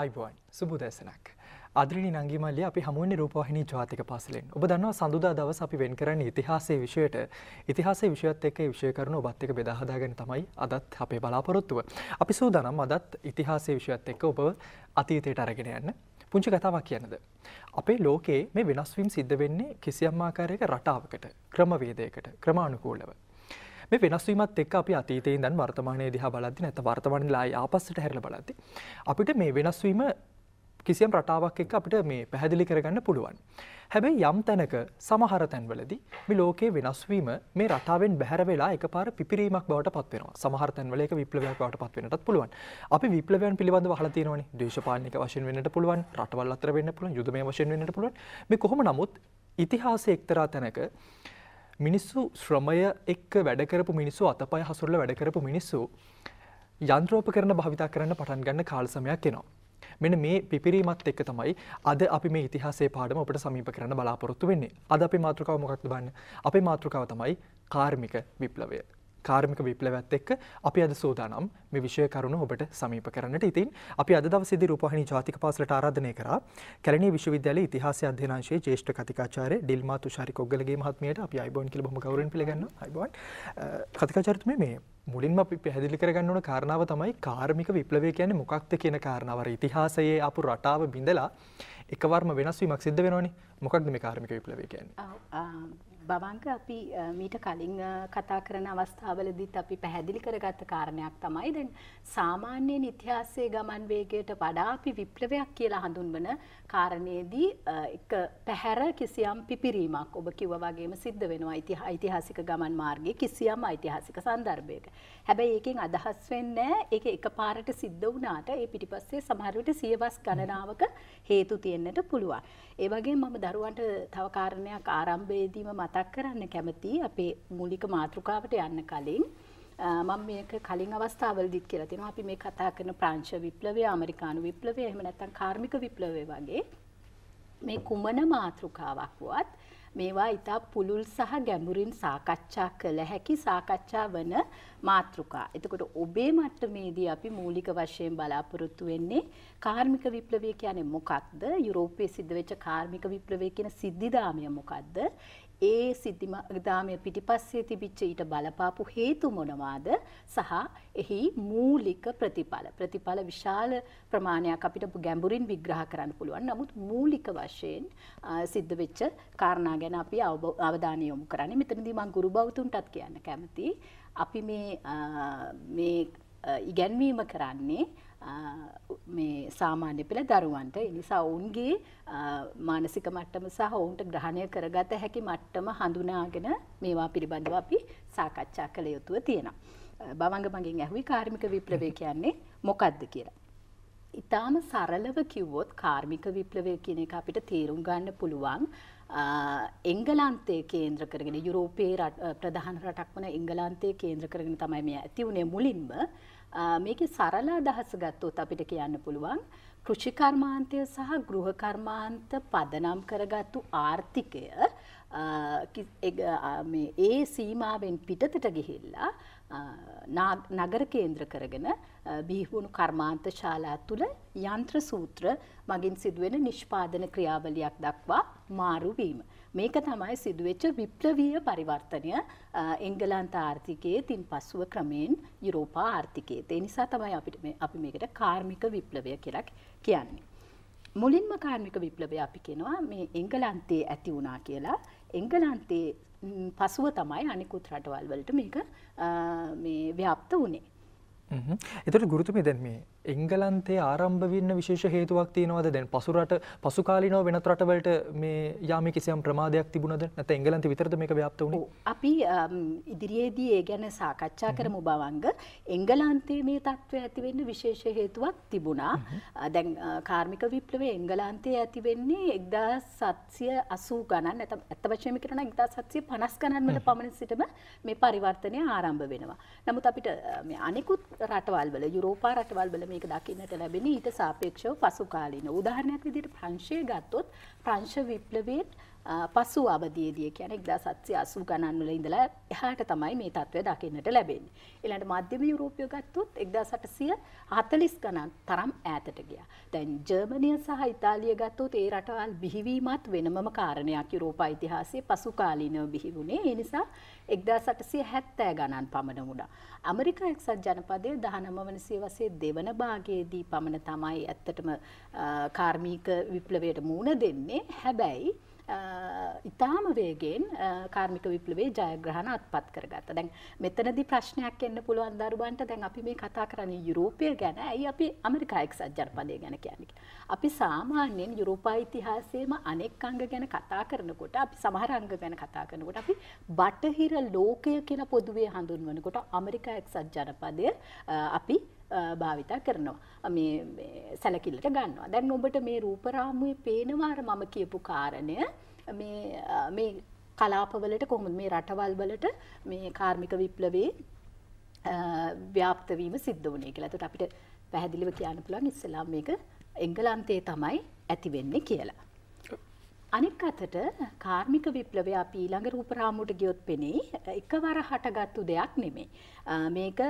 අයිබෝන් සුබුදැසනක්. අද්‍රනි නංගිමල්ලිය අපි හමුවන්නේ රූපවාහිනී ජාතික පාසලෙන්. ඔබ දන්නවා සඳුදා දවස් අපි වෙන් කරන්නේ ඉතිහාසයේ විෂයට. ඉතිහාසයේ විෂයත් එක්ක විෂය කරුණු ඔබත් එක්ක බෙදා හදාගෙන තමයි අදත් අපේ බලාපොරොත්තුව. අපි සූදානම් අදත් ඉතිහාසයේ විෂයත් එක්ක ඔබ අතීතයට අරගෙන යන්න. පුංචි කතාවක් කියන්නද. අපේ ලෝකයේ මේ වෙනස්වීම් සිද්ධ වෙන්නේ කිසියම් ආකාරයක රටාවකට ක්‍රමවේදයකට ක්‍රමානුකූලව. මේ වෙනස්වීමත් එක්ක අපි අතීතයේ ඉඳන් වර්තමානයේ දිහා බලද්දි නැත්නම් වර්තමානයේ ආයි ආපස්සට හැරිලා බලද්දි අපිට මේ වෙනස්වීම කිසියම් රටාවක් එක්ක අපිට මේ පැහැදිලි කරගන්න පුළුවන්. හැබැයි යම් තැනක සමහර තැන්වලදී මේ ලෝකයේ වෙනස්වීම මේ රටාවෙන් බැහැර වෙලා එකපාර පිපිරීමක් බවට පත් වෙනවා. සමහර තැන්වල ඒක විප්ලවයක් බවට පත් වෙන්නටත් පුළුවන්. අපි විප්ලවයන් පිළිබඳව අහලා තියෙනවනේ. දේශපාලනික වශයෙන් වෙන්නට පුළුවන්, රටවල් අතර වෙන්න පුළුවන්, යුදමය වශයෙන් වෙන්නට පුළුවන්. මේ කොහොම නමුත් ඉතිහාසයේ එක්තරා තැනක මිනිස්සු ශ්‍රමය එක්ක වැඩ කරපු මිනිස්සු අතපය හසුරලා වැඩ කරපු මිනිස්සු යන්ත්‍රෝපකරණ භාවිතා කරන්න පටන් ගන්න කාල සමයක් එනවා. මෙන්න මේ පිපිරීමත් එක්ක තමයි අද අපි මේ ඉතිහාසයේ පාඩම ඔබට සමීප කරන්න බලාපොරොත්තු වෙන්නේ. අද අපේ මාතෘකාව මොකක්ද බලන්න. අපේ මාතෘකාව තමයි කාර්මික විප්ලවය. කාර්මික විප්ලවයත් එක්ක අපි අද සූදානම් මේ විෂය කරුණු ඔබට සමීප කරන්නට. ඉතින් අපි අද දවසේදී රූපවාහිනී ජාතික පාසලට ආරාධනය කරා කැලණිය විශ්වවිද්‍යාලයේ ඉතිහාසය අධ්‍යනාංශයේ ජ්‍යෙෂ්ඨ කතිකාචාර්ය ඩිල්මා තුෂාරි කොග්ගලගේ මහත්මියට අපි අයිබෝන් කියලා බොහොම ගෞරවයෙන් පිළිගන්නවා. අයිබෝන්. කතිකාචාර්යතුමේ මේ මුලින්ම අපි පැහැදිලි කරගන්න ඕන කාරණාව තමයි කාර්මික විප්ලවය කියන්නේ මොකක්ද කියන කාරණාව. ඉතිහාසයේ ආපු රටාව බිඳලා එකවරම වෙනස් වීමක් සිද්ධ වෙනවනේ. මොකක්ද මේ කාර්මික විප්ලවය කියන්නේ? බවංක අපි මීට කලින් කතා කරන අවස්ථාවලදීත් අපි පැහැදිලි කරගත්ත කාරණයක් තමයි දැන් සාමාන්‍ය ඉතිහාසයේ ගමන් වේගයට වඩා අපි විප්ලවයක් කියලා හඳුන්වන කාරණයේදී එක පැහැර කිසියම් පිපිරීමක් ඔබ කිව්වා වගේම සිද්ධ වෙනවා ඓතිහාසික ගමන් මාර්ගයේ කිසියම් ඓතිහාසික සංදර්භයක. හැබැයි ඒකෙන් අදහස් වෙන්නේ ඒක එකපාරට සිද්ධ වුණාට ඒ පිටිපස්සේ සමහර විට සියවස් ගණනාවක හේතු තියෙන්නට පුළුවන්. ඒ වගේම මම දරුවන්ට තව කාරණයක් ආරම්භයේදීම මතක් කරන්න කැමතියි අපේ මූලික මාතෘකාවට යන්න කලින් මම මේක කලින් අවස්ථාවලදීත් කියලා තියෙනවා අපි මේ කතා කරන ප්‍රංශ විප්ලවය, ඇමරිකානු විප්ලවය, එහෙම නැත්නම් කාර්මික විප්ලවය වගේ මේ කුමන මාතෘකාවක් වුවත් මේවා ඉතා පුළුල් සහ ගැඹුරින් සාකච්ඡා කළ හැකි සාකච්ඡා වන මාතෘකා. එතකොට ඔබේ මට්ටමේදී අපි මූලික වශයෙන් බලාපොරොත්තු වෙන්නේ කාර්මික විප්ලවය කියන්නේ මොකක්ද? යුරෝපයේ සිද්ධ වෙච්ච කාර්මික විප්ලවය කියන සිද්ධිදාමය මොකක්ද? ඒ සිද්ධිදාමය පිටිපස්සේ තිබිච්ච ඊට බලපාපු හේතු මොනවාද? සහ එහි මූලික ප්‍රතිඵල ප්‍රතිඵල විශාල ප්‍රමාණයක් අපිට ගැඹුරින් විග්‍රහ කරන්න පුළුවන්. නමුත් මූලික වශයෙන් සිද්ධ වෙච්ච කාරණා ගැන අපි අවධානය යොමු කරන්නේ. මෙතනදී මම ගුරු බෞතුන්ටත් කියන්න කැමතියි. අපි මේ මේ ඉගැන්වීම කරන්නේ මේ සාමාන්‍ය පෙළ දරුවන්ට එනිසා ඔවුන්ගේ මානසික මට්ටම සහ ඔවුන්ට ග්‍රහණය කරගත හැකි මට්ටම හඳුනාගෙන මේවා පිළිබඳව අපි සාකච්ඡා කළ යුතුව තියෙනවා. බවංග මගෙන් ඇහුවේ කාර්මික විප්ලවය කියන්නේ මොකක්ද කියලා. ඉතාම සරලව කිව්වොත් කාර්මික විප්ලවය කියන එක අපිට තේරුම් ගන්න පුළුවන් එංගලන්තයේ කේන්ද්‍ර කරගෙන යුරෝපයේ ප්‍රධාන රටක් වන එංගලන්තයේ කේන්ද්‍ර කරගෙන තමයි මේ ඇති වුණේ මුලින්ම මේකේ සරල අදහස ගත්තොත් අපිට කියන්න පුළුවන් කෘෂි කර්මාන්තය සහ ගෘහ කර්මාන්ත පදනම් කරගත්තු ආර්ථිකය ඒ සීමාවෙන් පිටතට ගිහිල්ලා නගර කේන්ද්‍ර කරගෙන බිහිවුණු කර්මාන්ත ශාලා තුළ යන්ත්‍ර සූත්‍ර මගින් සිදුවෙන නිෂ්පාදන ක්‍රියාවලියක් දක්වා මාරුවීම. මේක තමයි සිදුවෙච්ච විප්ලවීය පරිවර්තනය එංගලන්ත ආර්ථිකයේ තින් පසුව ක්‍රමයෙන් යුරෝපා ආර්ථිකයේ. ඒ නිසා තමයි අපිට අපි මේකට කාර්මික විප්ලවය කියලා කියන්නේ. මුලින්ම කාර්මික විප්ලවය අපි කියනවා මේ එංගලන්තයේ ඇති වුණා කියලා. එංගලන්තයේ පසුව තමයි අනිකුත් රටවල් වලට මේක මේ ව්‍යාප්ත වුණේ. එතට ගුරුතුමි දැන් මේ එංගලන්තේ ආරම්භ වෙන්න විශේෂ හේතුවක් තියෙනවද දැන් පසුරට පසුකාලීනව වෙනත් රටවලට මේ යාමේ කිසියම් ප්‍රමාදයක් තිබුණද නැත්නම් එංගලන්තේ විතරද මේක ව්‍යාප්ත වුණේ? අපි ඉදිරියේදී ඒ ගැන සාකච්ඡා කරමු බවංග. එංගලන්තේ මේ තත්ත්වය ඇති වෙන්න විශේෂ හේතුවක් තිබුණා. දැන් කාර්මික විප්ලවය එංගලන්තේ ඇති වෙන්නේ 1780 ගණන් නැත්නම් ඇත්ත වශයෙන්ම කියනවා 1750 ගණන් වල පමණ සිටම මේ පරිවර්තනය ආරම්භ වෙනවා. නමුත් අපිට මේ අනිකුත් රටවල් වල යුරෝපා රටවල් වල මේක දකින්නට ලැබෙන්නේ ඊට සාපේක්ෂව පසු කාලීන. උදාහරණයක් විදිහට ප්‍රංශය ගත්තොත් ප්‍රංශ විප්ලවයෙන් පසු අවධියේදී කියන්නේ 1780 ගණන් වල ඉඳලා එහාට තමයි මේ තත්ත්වය දකින්නට ලැබෙන්නේ. ඊළඟට මධ්‍යම යුරෝපය ගත්තොත් 1840 ගණන් තරම් ඈතට ගියා. දැන් ජර්මනිය සහ ඉතාලිය ගත්තොත් ඒ රටවල් බිහිවීමත් වෙනමම කාරණයක් යුරෝපා ඉතිහාසයේ පසු කාලීනව බිහි වුණේ. ඒ නිසා 1870 ගණන් පමණ වුණා. ඇමරිකා එක්සත් ජනපදයේ 19 වන සියවසේ දෙවන භාගයේදී පමණ තමයි ඇත්තටම කාර්මික විප්ලවයට මුහුණ දෙන්නේ. හැබැයි ඉතාම වේගෙන් කාර්මික විප්ලවේ ජයග්‍රහණ අත්පත් කරගත්තා. දැන් මෙතනදී ප්‍රශ්නයක් එන්න පුළුවන් දරුවන්ට දැන් අපි මේ කතා කරන්නේ යුරෝපය ගැන. ඇයි අපි ඇමරිකා එක්සත් ජනපදය ගැන කියන්නේ? අපි සාමාන්‍යයෙන් යුරෝපා ඉතිහාසයේම අනෙක් අංග ගැන කතා කරනකොට අපි සමහර අංග ගැන කතා කරනකොට අපි බටහිර ලෝකය කියලා පොදුවේ හඳුන්වනකොට ඇමරිකා එක්සත් ජනපදය අපි භාවිතා කරනවා මේ සැලකිල්ලට ගන්නවා. දැන් ඔබට මේ රූපරාමුවේ පේනවා අර මම කියපු කාරණය මේ මේ කලාපවලට කොහොමද මේ රටවල් වලට මේ කාර්මික විප්ලවයේ ව්‍යාප්ත වීම සිද්ධ වුණේ කියලා. එතකොට අපිට පැහැදිලිව කියන්න පුළුවන් ඉස්සෙල්ලාම මේක එංගලන්තයේ තමයි ඇති වෙන්නේ කියලා. අනික් අතට කාර්මික විප්ලවය අපි ඊළඟ රූපරාමුවට ගියොත් පෙනේ එකවර හටගත්තු දෙයක් නෙමෙයි. මේක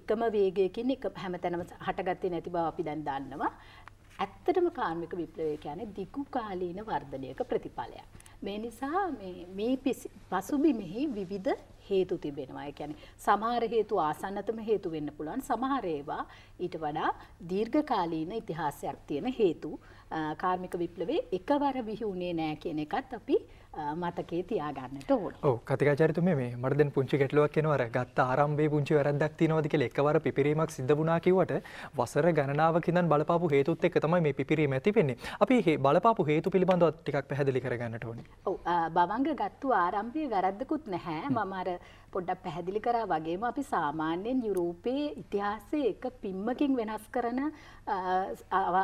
එකම වේගයකින් එක හැමතැනම හටගත්තේ නැති බව අපි දැන් දන්නවා. ඇත්තටම කාර්මික විප්ලවය කියන්නේ දිගු කාලීන වර්ධනයක ප්‍රතිඵලයක්. මේ නිසා මේ පසුබිමෙහි විවිධ හේතු තිබෙනවා. ඒ කියන්නේ සමහර හේතු ආසන්නතම හේතු වෙන්න පුළුවන්. සමහර ඒවා ඊට වඩා දීර්ඝකාලීන ඉතිහාසයක් තියෙන හේතු. කාර්මික විප්ලවයේ එකවර බිහි වුණේ නැහැ කියන එකත් අපි මතකේ තියාගන්නට ඕන. ඔව් කතිකාචාර්යතුමේ මේ මට දැන් පුංචි ගැටලුවක් එනවා අර ගත්ත ආරම්භයේ පුංචි වැරද්දක් තියෙනවද කියලා එකවර පිපිරීමක් සිද්ධ වුණා කිව්වට වසර ගණනාවක ඉඳන් බලපාපු හේතුත් එක්ක තමයි මේ පිපිරීම ඇති වෙන්නේ. අපි මේ බලපාපු හේතු පිළිබඳව ටිකක් පැහැදිලි කරගන්නට ඕනේ. බවංග ගත්තු ආරම්භයේ වැරද්දකුත් නැහැ. මම අර පොඩ්ඩක් පැහැදිලි කරා වගේම අපි සාමාන්‍යයෙන් යුරෝපයේ ඉතිහාසයේ එක පිම්මකින් වෙනස් කරන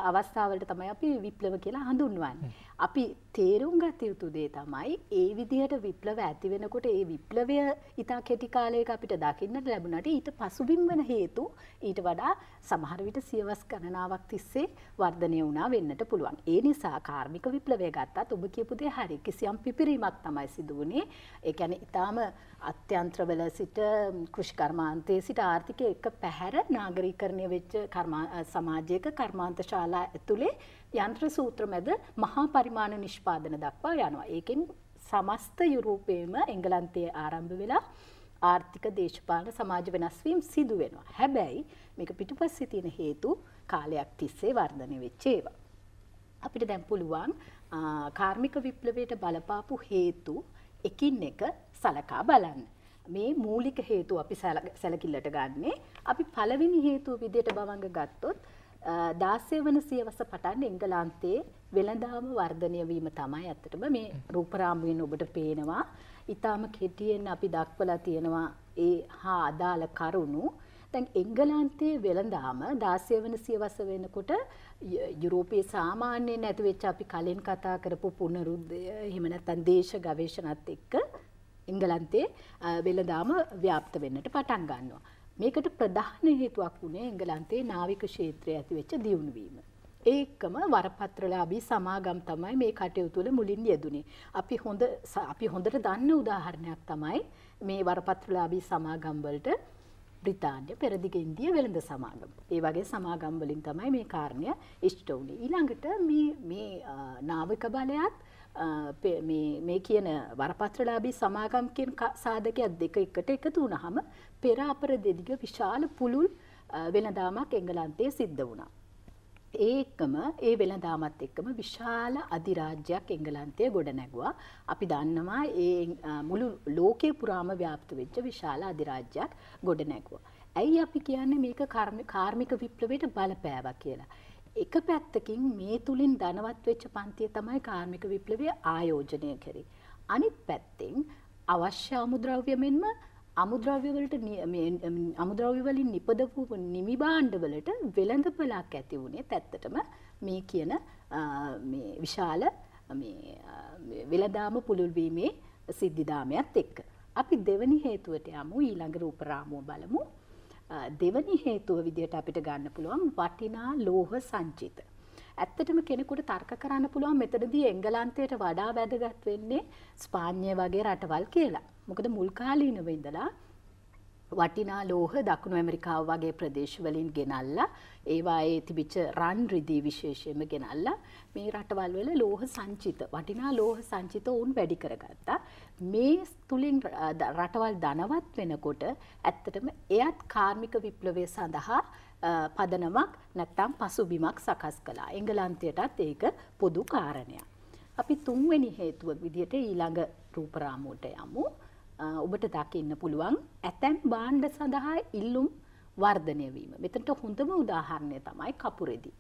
අවස්ථාවලට තමයි අපි විප්ලව කියලා හඳුන්වන්නේ. අපි තේරුම් ගත යුතු දේ තමයි ඒ විදිහට විප්ලව ඇති වෙනකොට ඒ විප්ලවය ඉතා කෙටි කාලයක අපිට දකින්නට ලැබුණාට ඊට පසුබිම් වෙන හේතු ඊට වඩා සමහර විට සියවස් ගණනාවක් තිස්සේ වර්ධනය වුණා වෙන්නට පුළුවන්. ඒ නිසා කාර්මික විප්ලවය ගත්තත් ඔබ කියපු දේ හරි. කිසියම් පිපිරීමක් තමයි සිදු වුණේ. ඒ කියන්නේ ඊටාම අත්‍යන්ත්‍රවල සිට කෘෂිකර්මාන්තයේ සිට ආර්ථිකය එක පැහැර නාගරීකරණය වෙච්ච සමාජයක කර්මාන්ත ශාලා ඇතුලේ යන්ත්‍ර සූත්‍ර මැද මහා පරිමාණ නිෂ්පාදන දක්වා යනවා. ඒකෙන් සමස්ත යුරෝපයේම එංගලන්තයේ ආරම්භ වෙලා ආර්ථික දේශපාලන සමාජ වෙනස් වීම සිදු වෙනවා. හැබැයි මේක පිටුපස්සේ තියෙන හේතු කාලයක් තිස්සේ වර්ධනය වෙච්ච ඒවා. අපිට දැන් පුළුවන් කාර්මික විප්ලවයට බලපාපු හේතු එකින් එක සලකා බලන්න. මේ මූලික හේතු අපි සැලකිල්ලට ගන්නේ අපි පළවෙනි හේතුව විදියට බවංග ගත්තොත් දාසය වන සියවස පටන් එංගලන්තයේ වෙළඳාම වර්ධනය වීම තමයි ඇත්තටම මේ රූපරාමුවෙන් ඔබට පේනවා. ඊටාම කෙටියෙන් අපි දක්වලා තියෙනවා ඒ හා අදාළ කරුණු. දැන් එංගලන්තයේ වෙළඳාම 16 වන සියවස වෙනකොට යුරෝපයේ සාමාන්‍යයෙන් ඇති වෙච්ච අපි කලින් කතා කරපු පුනරුද්ධය එහෙම නැත්නම් දේශ ගවේෂණත් එක්ක එංගලන්තයේ වෙළඳාම ව්‍යාප්ත වෙන්නට පටන් ගන්නවා. මේකට ප්‍රධාන හේතුවක් වුණේ එංගලන්තයේ නාවික ක්ෂේත්‍රයේ ඇතිවෙච්ච දියුණු වීම. ඒකම වරපත්‍රලාභී සමාගම් තමයි මේ කටයුතු වල මුලින් යෙදුනේ. අපි හොඳ අපි හොඳට දන්න උදාහරණයක් තමයි මේ වරපත්‍රලාභී සමාගම් වලට බ්‍රිතාන්‍ය පෙරදිග ඉන්දිය වෙළඳ සමාගම. ඒ වගේ සමාගම් වලින් තමයි මේ කාරණය ඉෂ්ට වුණේ. ඊළඟට මේ මේ නාවික බලයත් මේ කියන වරපත්‍රලාභී සමාගම් කියන සාධකයක් දෙක එකට එකතු වුණාම පෙර අපර දෙදිග විශාල පුළුල් වෙළඳාමක් එංගලන්තයේ සිද්ධ වුණා. ඒකම ඒ වෙළඳාමත් එක්කම විශාල අධිරාජ්‍යයක් එංගලන්තය ගොඩ නැගුවා. අපි දන්නවා ඒ මුළු ලෝකේ පුරාම ව්‍යාප්ත වෙච්ච විශාල අධිරාජ්‍යයක් ගොඩ නැගුවා. ඇයි අපි කියන්නේ මේක කාර්මික විප්ලවයට බලපෑවා කියලා. එක පැත්තකින් මේ තුලින් ධනවත් වෙච්ච පන්තිය තමයි කාර්මික විප්ලවය ආයෝජනය කරේ. අනිත් පැත්තෙන් අවශ්‍ය අමුද්‍රව්‍ය මෙන්ම අමුද්‍රව්‍ය වලට අමුද්‍රව්‍ය වලින් නිපදවපු නිමි භාණ්ඩ වලට වෙළඳපළක් ඇති වුණේ ඇත්තටම මේ කියන මේ විශාල මේ වෙළඳාම පුළුල් වීමේ සිද්ධිදාමයත් එක්ක. අපි දෙවනි හේතුවට යමු ඊළඟ රූපරාමුව බලමු. දෙවනි හේතුව විදිහට අපිට ගන්න පුළුවන් වටිනා ලෝහ සංචිත. ඇත්තටම කෙනෙකුට තර්ක කරන්න පුළුවන් මෙතනදී එංගලන්තයට වඩා වැදගත් වෙන්නේ ස්පාඤ්ඤය වගේ රටවල් කියලා. මොකද මුල් කාලීනව ඉඳලා වටිනා ලෝහ දකුණු ඇමරිකාව වගේ ප්‍රදේශවලින් ගෙනල්ලා ඒවායේ තිබිච්ච රන් රිදී විශේෂයෙන්ම ගෙනල්ලා මේ රටවල් වල ලෝහ සංචිත වටිනා ලෝහ සංචිත උන් වැඩි කරගත්තා. මේ තුලින් රටවල් ධනවත් වෙනකොට ඇත්තටම එයත් කාර්මික විප්ලවය සඳහා පදනමක් නැත්තම් පසුබිමක් සකස් කළා. එංගලන්තයටත් ඒක පොදු කාරණයක්. අපි තුන්වෙනි හේතුව විදිහට ඊළඟ රූපරාමුවට යමු. ඔබට දකින්න පුළුවන් ඇතැම් භාණ්ඩ සඳහා ඉල්ලුම් වර්ධනය වීම. මෙතනට හොඳම උදාහරණය තමයි කපුරෙදි.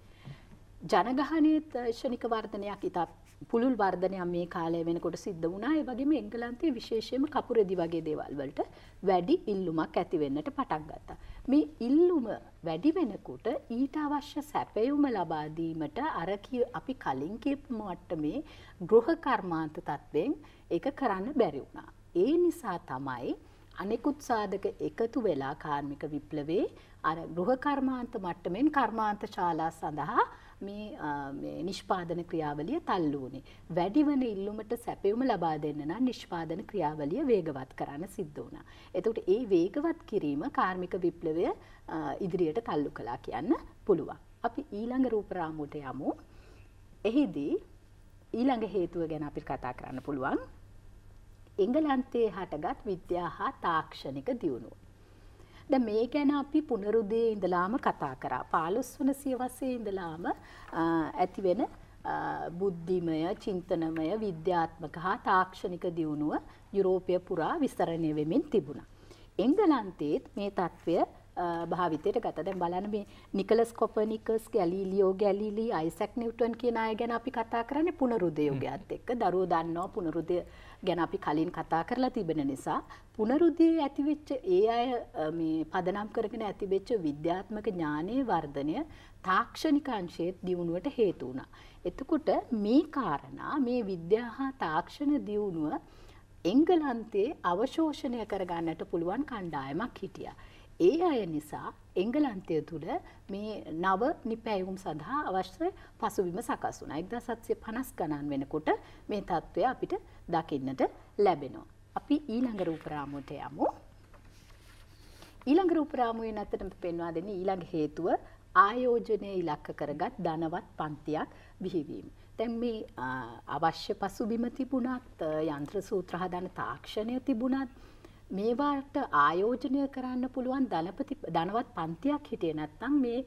ජනගහනයේ ශනික වර්ධනයක් ඉතා පුළුල් වර්ධනයක් මේ කාලය වෙනකොට සිද්ධ වුණා. ඒ වගේම එංගලන්තයේ විශේෂයෙන්ම කපුරෙදි වගේ දේවල් වලට වැඩි ඉල්ලුමක් ඇති වෙන්නට පටන් ගත්තා. මේ ඉල්ලුම වැඩි වෙනකොට ඊට අවශ්‍ය සැපයුම ලබා දීමට අර අපි කලින් කියපු මට්ටමේ ගෘහ කර්මාන්ත තත්වෙන් ඒක කරන්න බැරි වුණා. ඒ නිසා තමයි අනෙකුත් සාධක එකතු වෙලා කාර්මික විප්ලවේ අර ගෘහ කර්මාන්ත මට්ටමින් කර්මාන්ත ශාලා සඳහා මේ නිෂ්පාදන ක්‍රියාවලිය තල්ලු වුණේ. වැඩිවන ඉල්ලුමට සැපයුම ලබා දෙන්න නම් නිෂ්පාදන ක්‍රියාවලිය වේගවත් කරන්න සිද්ධ වුණා. එතකොට ඒ වේගවත් කිරීම කාර්මික විප්ලවය ඉදිරියට තල්ලු කළා කියන්න පුළුවන්. අපි ඊළඟ රූපරාමුවට යමු. එහිදී ඊළඟ හේතුව ගැන අපි කතා කරන්න පුළුවන්. එංගලන්තයේ හටගත් විද්‍යා හා තාක්ෂණික දියුණුව. ද මේ ගැන අපි පුනරුදේ ඉඳලාම කතා කරා. පාලොස් වන සියවසේ ඉඳලාම ඇතිවෙන බුද්ධිමය චින්තනමය විද්‍යාත්මක හා තාක්ෂණික දියුණුව යුරෝපය පුරා විස්තරණය වෙමින් තිබුණා. එංගලන්තේත් මේ තත්ත්වය භාවිතයට ගත දැන් බලන්න මේ Nicolaus Copernicus Galileo Galilei Isaac Newton කියන අය ගැන අපි කතා කරන්නේ පුනරුදය යුගයත් එක්ක. දරුවෝ දන්නවා පුනරුදය ගැන අපි කලින් කතා කරලා තිබෙන නිසා පුනරුදය ඇතිවෙච්ච ඒ අය මේ පදනම් කරගෙන ඇතිවෙච්ච විද්‍යාත්මක ඥානයේ වර්ධනය තාක්ෂණික අංශයේත් දියුණුවට හේතු වුණා. එතකොට මේ කාරණා මේ විද්‍යා හා තාක්ෂණ දියුණුව එංගලන්තයේ අවශෝෂණය කරගන්නට පුළුවන් කණ්ඩායමක් හිටියා. ඒ අය නිසා එංගලන්තය තුළ මේ නව නිපැයුම් සඳහා අවශ්‍ය පසුබිම සකස් වුණා. 1750 ගණන් වෙනකොට මේ తත්වය අපිට දකින්නට ලැබෙනවා. අපි ඊළඟ රූපරාමුවට යමු. ඊළඟ රූපරාමුවේ නැත්තටම පෙන්වා දෙන්නේ ඊළඟ හේතුව ආයෝජනය ඉලක්ක කරගත් ධනවත් පන්තියක් බිහිවීම. දැන් මේ අවශ්‍ය පසුබිම තිබුණත් යන්ත්‍ර සූත්‍ර හදන තාක්ෂණය තිබුණත් මේවාට ආයෝජනය කරන්න පුළුවන් ධනපති ධනවත් පන්තියක් හිටියේ නැත්නම් මේ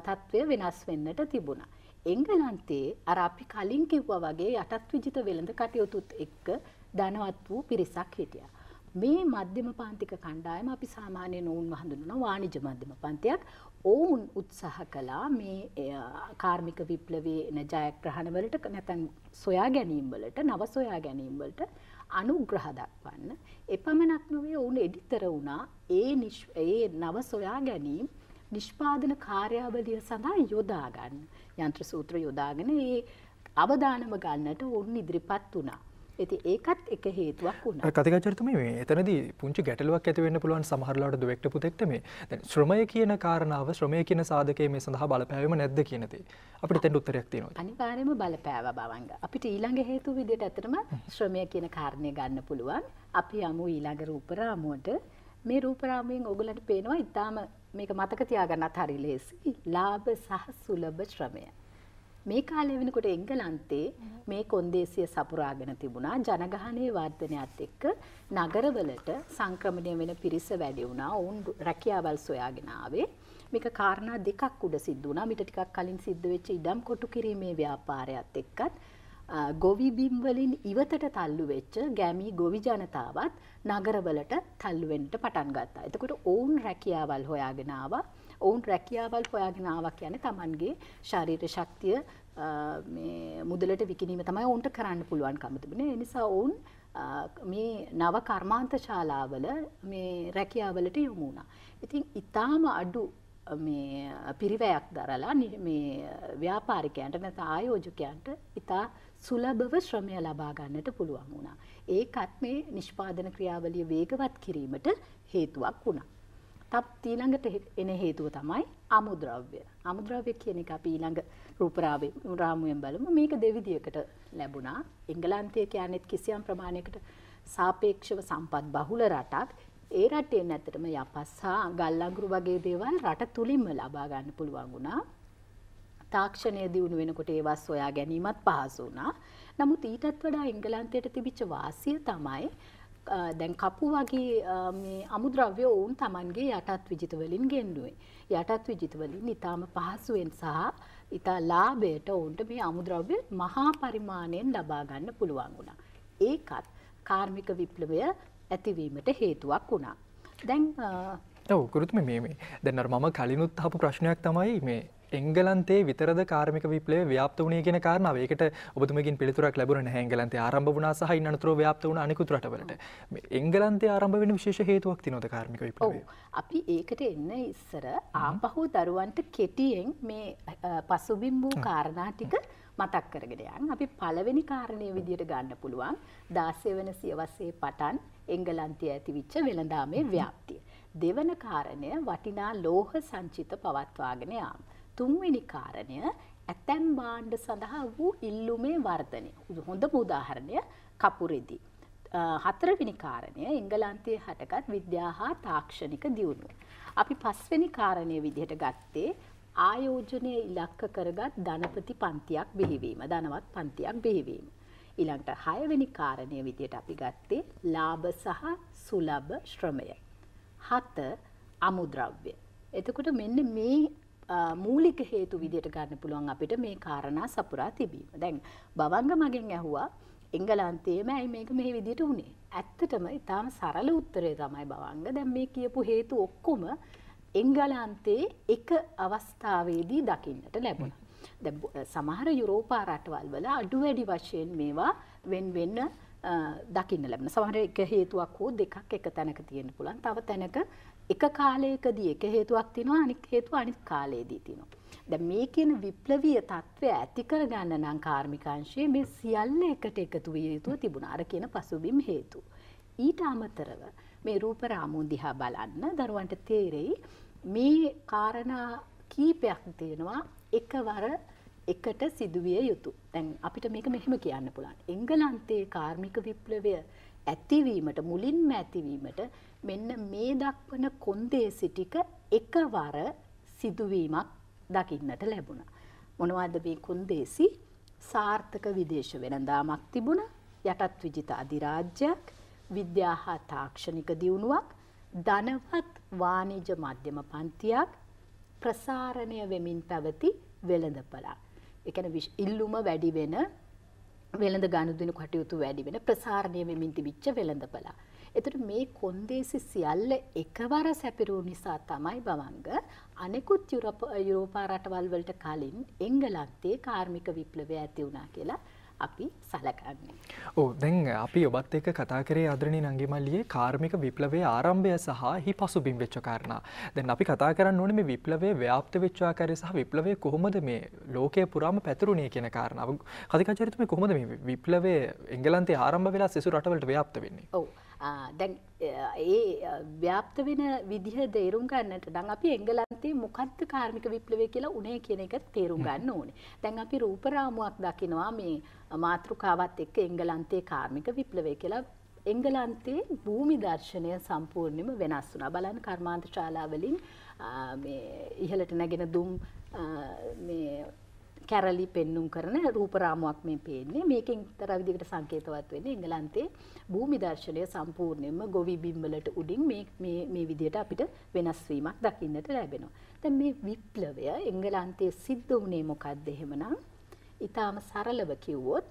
තත්ත්වය වෙනස් වෙන්නට තිබුණා. එංගලන්තයේ අර අපි කලින් කිව්වා වගේ යටත් විජිත වෙළඳ කටයුතුත් එක්ක ධනවත් වූ පිරිසක් හිටියා. මේ මධ්‍යම පාන්තික කණ්ඩායම අපි සාමාන්‍යයෙන් ඔවුන් හඳුන්වන වාණිජ මධ්‍යම පන්තියක්. ඔවුන් උත්සාහ කළා මේ කාර්මික විප්ලවයේ එන ජයග්‍රහණ වලට නැත්නම් සොයා ගැනීම වලට නව සොයා ගැනීම වලට අනුග්‍රහ දක්වන්න. එපමණක් නොවේ ඔවුන් එඩිතර වුණා. ඒ ඒ නව සොයා ගැනීම නිෂ්පාදන කාර්යාවලිය සඳහා යොදා ගන්න යන්ත්‍ර සූත්‍ර යොදාගෙන ඒ අවදානම ගන්නට ඔවුන් ඉදිරිපත් වුණා. ඉතින් ඒකත් එක හේතුවක් වුණා. කතිකාචාර්යතුමනි මේ එතනදී පුංචි ගැටලුවක් ඇති වෙන්න පුළුවන් සමහරලාට දුවෙක්ට පුතෙක්ට මේ දැන් ශ්‍රමය කියන කාරණාව ශ්‍රමය කියන සාධකයේ මේ සඳහා බලපෑවීම නැද්ද කියන දේ. අපිට දෙන්න උත්තරයක් තියෙනවා. අනිවාර්යයෙන්ම බලපෑවා බවංග. අපිට ඊළඟ හේතු විදිහට ඇත්තටම ශ්‍රමය කියන කාරණේ ගන්න පුළුවන්. අපි යමු ඊළඟ රූපරාමුවට. මේ රූපරාමුවෙන් ඔයගලන්ට පේනවා ඊටාම මේක මතක තියාගන්නත් හරි ලේසි. ලාභ සහ සුලභ ශ්‍රමය. මේ කාලය වෙනකොට එංගලන්තේ මේ කොන්දේසිය සපුරාගෙන තිබුණා ජනගහනයේ වර්ධනයත් එක්ක නගරවලට සංක්‍රමණය වෙන පිරිස වැඩි වුණා. ඔවුන් රැකියාවල් සොයාගෙන ආවේ. මේක කාරණා දෙකක් උඩ සිද්ධ වුණා. මිට ටිකක් කලින් සිද්ධ වෙච්ච ඉඩම් කොටු කිරීමේ ව්‍යාපාරයත් එක්කත් ගොවි බිම් වලින් ඉවතට තල්ලු වෙච්ච ගැමි ගොවි ජනතාවත් නගරවලට තල්ලු වෙන්න පටන් ගත්තා. එතකොට ඔවුන් රැකියාවල් හොයාගෙන ආවා. ඔවුන් රැකියාවල් හොයාගෙන ආවා කියන්නේ Tamanගේ ශරීර ශක්තිය මේ මුදලට විකිණීම තමයි ඔවුන්ට කරන්න පුළුවන්කම තිබුණේ. ඒ නිසා ඔවුන් මේ නව කර්මාන්ත ශාලාවල මේ රැකියාවලට යොමු වුණා. ඉතින් ඊටාම අඩු මේ පිරිවැයක් දරලා මේ ව්‍යාපාරිකයන්ට නැත්නම් ආයෝජකයන්ට ඉතා සුලභව ශ්‍රමය ලබා ගන්නට පුළුවන් වුණා. ඒකත් මේ නිෂ්පාදන ක්‍රියාවලිය වේගවත් කිරීමට හේතුවක් වුණා. තත් ඊළඟට එන හේතුව තමයි අමුද්‍රව්‍ය. අමුද්‍රව්‍ය කියන එක අපි ඊළඟ රූපරාවේ රාමුවෙන් බලමු මේක දෙවිදියකට ලැබුණා. එංගලන්තය කියන්නේත් කිසියම් ප්‍රමාණයකට සාපේක්ෂව සම්පත් බහුල රටක්. ඒ රටේ නැත්තටම යපස් හා ගල්ලංගුරු වගේ දේවල් රට තුලින්ම ලබා ගන්න පුළුවන් වුණා. තාක්ෂණය දියුණු වෙනකොට ඒවා සොයා ගැනීමත් පහසු වුණා. නමුත් ඊටත් වඩා එංගලන්තයට තිබිච්ච වාසිය තමයි දැන් කපු වගේ මේ අමුද්‍රව්‍ය ඔවුන් Tamanගේ යටත් විජිත වලින් ගෙන්නුවේ. යටත් විජිත වලින් ඊටාම පහසුවෙන් සහ ඊටා ලාභයට ඔවුන්ට මේ අමුද්‍රව්‍ය මහා පරිමාණයෙන් ලබා ගන්න පුළුවන් වුණා. ඒකත් කාර්මික විප්ලවය ඇතිවීමට හේතුවක් වුණා. දැන් ඔව් ගුරුතුමී මේ මේ දැන් අර මම කලිනුත් අහපු ප්‍රශ්නයක් තමයි මේ එංගලන්තේ විතරද කාර්මික විප්ලවය ව්‍යාප්ත වුණේ කියන කාරණාව. ඒකට ඔබතුමගෙන් පිළිතුරක් ලැබුණේ නැහැ. එංගලන්තේ ආරම්භ වුණා සහ ඉන් අනතුරුව ව්‍යාප්ත වුණ අනිකුත් රටවලට. මේ එංගලන්තේ ආරම්භ වෙන විශේෂ හේතුවක් තියෙනවද කාර්මික විප්ලවය? අපි ඒකට එන්න ඉස්සර ආපහු දරුවන්ට කෙටියෙන් මේ පසුබිම් වූ කාරණා ටික මතක් කරගෙන යන්න. අපි පළවෙනි කාරණය විදියට ගන්න පුළුවන් 16 වෙනි සියවසේ පටන් එංගලන්තයේ ඇතිවිච්ච වෙළඳාමේ ව්‍යාප්තිය. දෙවන කාරණය වටිනා ලෝහ සංචිත පවත්වාගෙන යාම. තුන්වෙනි කාරණය ඇතැම් බාණ්ඩ සඳහා වූ ඉල්ලුමේ වර්ධනය. හොඳම උදාහරණය කපුරෙදි. හතරවෙනි කාරණය එංගලන්තයේ හටගත් විද්‍යා හා තාක්ෂණික දියුණුව. අපි පස්වෙනි කාරණය විදිහට ගත්තේ ආයෝජනය ඉලක්ක කරගත් ධනපති පන්තියක් බිහිවීම ධනවත් පන්තියක් බිහිවීම. ඊළඟට හයවෙනි කාරණය විදිහට අපි ගත්තේ ලාභ සහ සුලභ ශ්‍රමය. හත අමුද්‍රව්‍ය. එතකොට මෙන්න මේ මූලික හේතු විදියට ගන්න පුළුවන් අපිට මේ කාරණා සපුරා තිබීම. දැන් බවංග මගෙන් ඇහුවා එංගලන්තයේම ඇයි මේක මේ විදියට වුණේ? ඇත්තටම ඊටාම සරල උත්තරය තමයි බවංග. දැන් මේ කියපු හේතු ඔක්කොම එංගලන්තයේ එක අවස්ථාවේදී දකින්නට ලැබුණා. දැන් සමහර යුරෝපා රටවල් වල අඩු වැඩි වශයෙන් මේවා වෙන වෙන දකින්න ලැබෙන. සමහර එක හේතුවක් හෝ දෙකක් එක තැනක තියෙන්න පුළුවන්. තව තැනක එක කාලයකදී එක හේතුවක් තියෙනවා අනිත් හේතුව අනිත් කාලයේදී තියෙනවා. දැන් මේ කියන විප්ලවීය తත්වය ඇති කරගන්න නම් කාර්මිකාංශයේ මේ සියල්ල එකට එකතු විය යුතුව තිබුණා. අර කියන පසුබිම් හේතු. ඊට අමතරව මේ රූප රාමුන් දිහා බලන්න දරුවන්ට තේරෙයි මේ කාරණා කීපයක් තියෙනවා එකවර එකට සිදුවිය යුතු. දැන් අපිට මේක මෙහෙම කියන්න පුළුවන්. එංගලන්තයේ කාර්මික විප්ලවය ඇතිවීමට මුලින්ම ඇතිවීමට මෙන්න මේ දක්වන කොන්දේසි ටික එකවර සිදුවීමක් දකින්නට ලැබුණා. මොනවද මේ කොන්දේසි? සාර්ථක විදේශ වෙළඳාමක් තිබුණා. යටත් විජිත අධිරාජ්‍යයක්, විද්‍යා හා තාක්ෂණික දියුණුවක්, ධනවත් වාණිජ මධ්‍යම පන්තියක්, ප්‍රසාරණය වෙමින් පැවති වෙළඳපළක්. ඒ කියන්නේ ඉල්ලුම වැඩි වෙන වෙළඳ ගනුදෙනු කටයුතු වැඩි වෙන ප්‍රසාරණය වෙමින් තිබිච්ච වෙළඳපළ. එතකොට මේ කොන්දේසි සියල්ල එකවර සැපිරූ නිසා තමයි බවංග අනෙකුත් යුරෝපා රටවල් වලට කලින් එංගලන්තයේ කාර්මික විප්ලවය ඇති වුණා කියලා අපි සලකන්නේ. ඕ දැන් අපි ඔබත් එක්ක කතා කරේ ආදරණී නංගිමල්ලියේ කාර්මික විප්ලවයේ ආරම්භය සහ හි පසුබිම් වෙච්ච කාරණා. දැන් අපි කතා කරන්න ඕනේ මේ විප්ලවයේ ව්‍යාප්ත වෙච්ච ආකාරය සහ විප්ලවය කොහොමද මේ ලෝකයේ පුරාම පැතුරුනේ කියන කාරණාව. කතිකාචාර්යතුමේ කොහොමද මේ විප්ලවය එංගලන්තයේ ආරම්භ වෙලා සෙසු රටවලට ව්‍යාප්ත වෙන්නේ? ඔව්. දැන් ඒ ව්‍යාප්ත වෙන විදිහ තේරුම් ගන්නට නම් අපි එංගලන්තයේ මොකද්ද කාර්මික විප්ලවය කියලා උනේ කියන එක තේරුම් ගන්න ඕනේ. දැන් අපි රූපරාමුවක් දකිනවා මේ මාතෘකාවත් එක්ක එංගලන්තයේ කාර්මික විප්ලවය කියලා එංගලන්තයේ භූමි දර්ශනය සම්පූර්ණයෙන්ම වෙනස් වුණා. බලන්න කර්මාන්ත ශාලාවලින් මේ ඉහළට නැගෙන දුම් මේ කැරලි පෙන්නුම් කරන රූපරාමුවක් මේ පේන්නේ. මේකෙන් එක්තරා විදිහකට සංකේතවත් වෙන්නේ එංගලන්තයේ භූමි දර්ශනය සම්පූර්ණයෙන්ම ගොවි බිම්වලට උඩින් මේ මේ මේ විදිහට අපිට වෙනස් වීමක් දකින්නට ලැබෙනවා. දැන් මේ විප්ලවය එංගලන්තයේ සිද්ධ වුණේ මොකද්ද එහෙමනම්? ඊටාම සරලව කිව්වොත්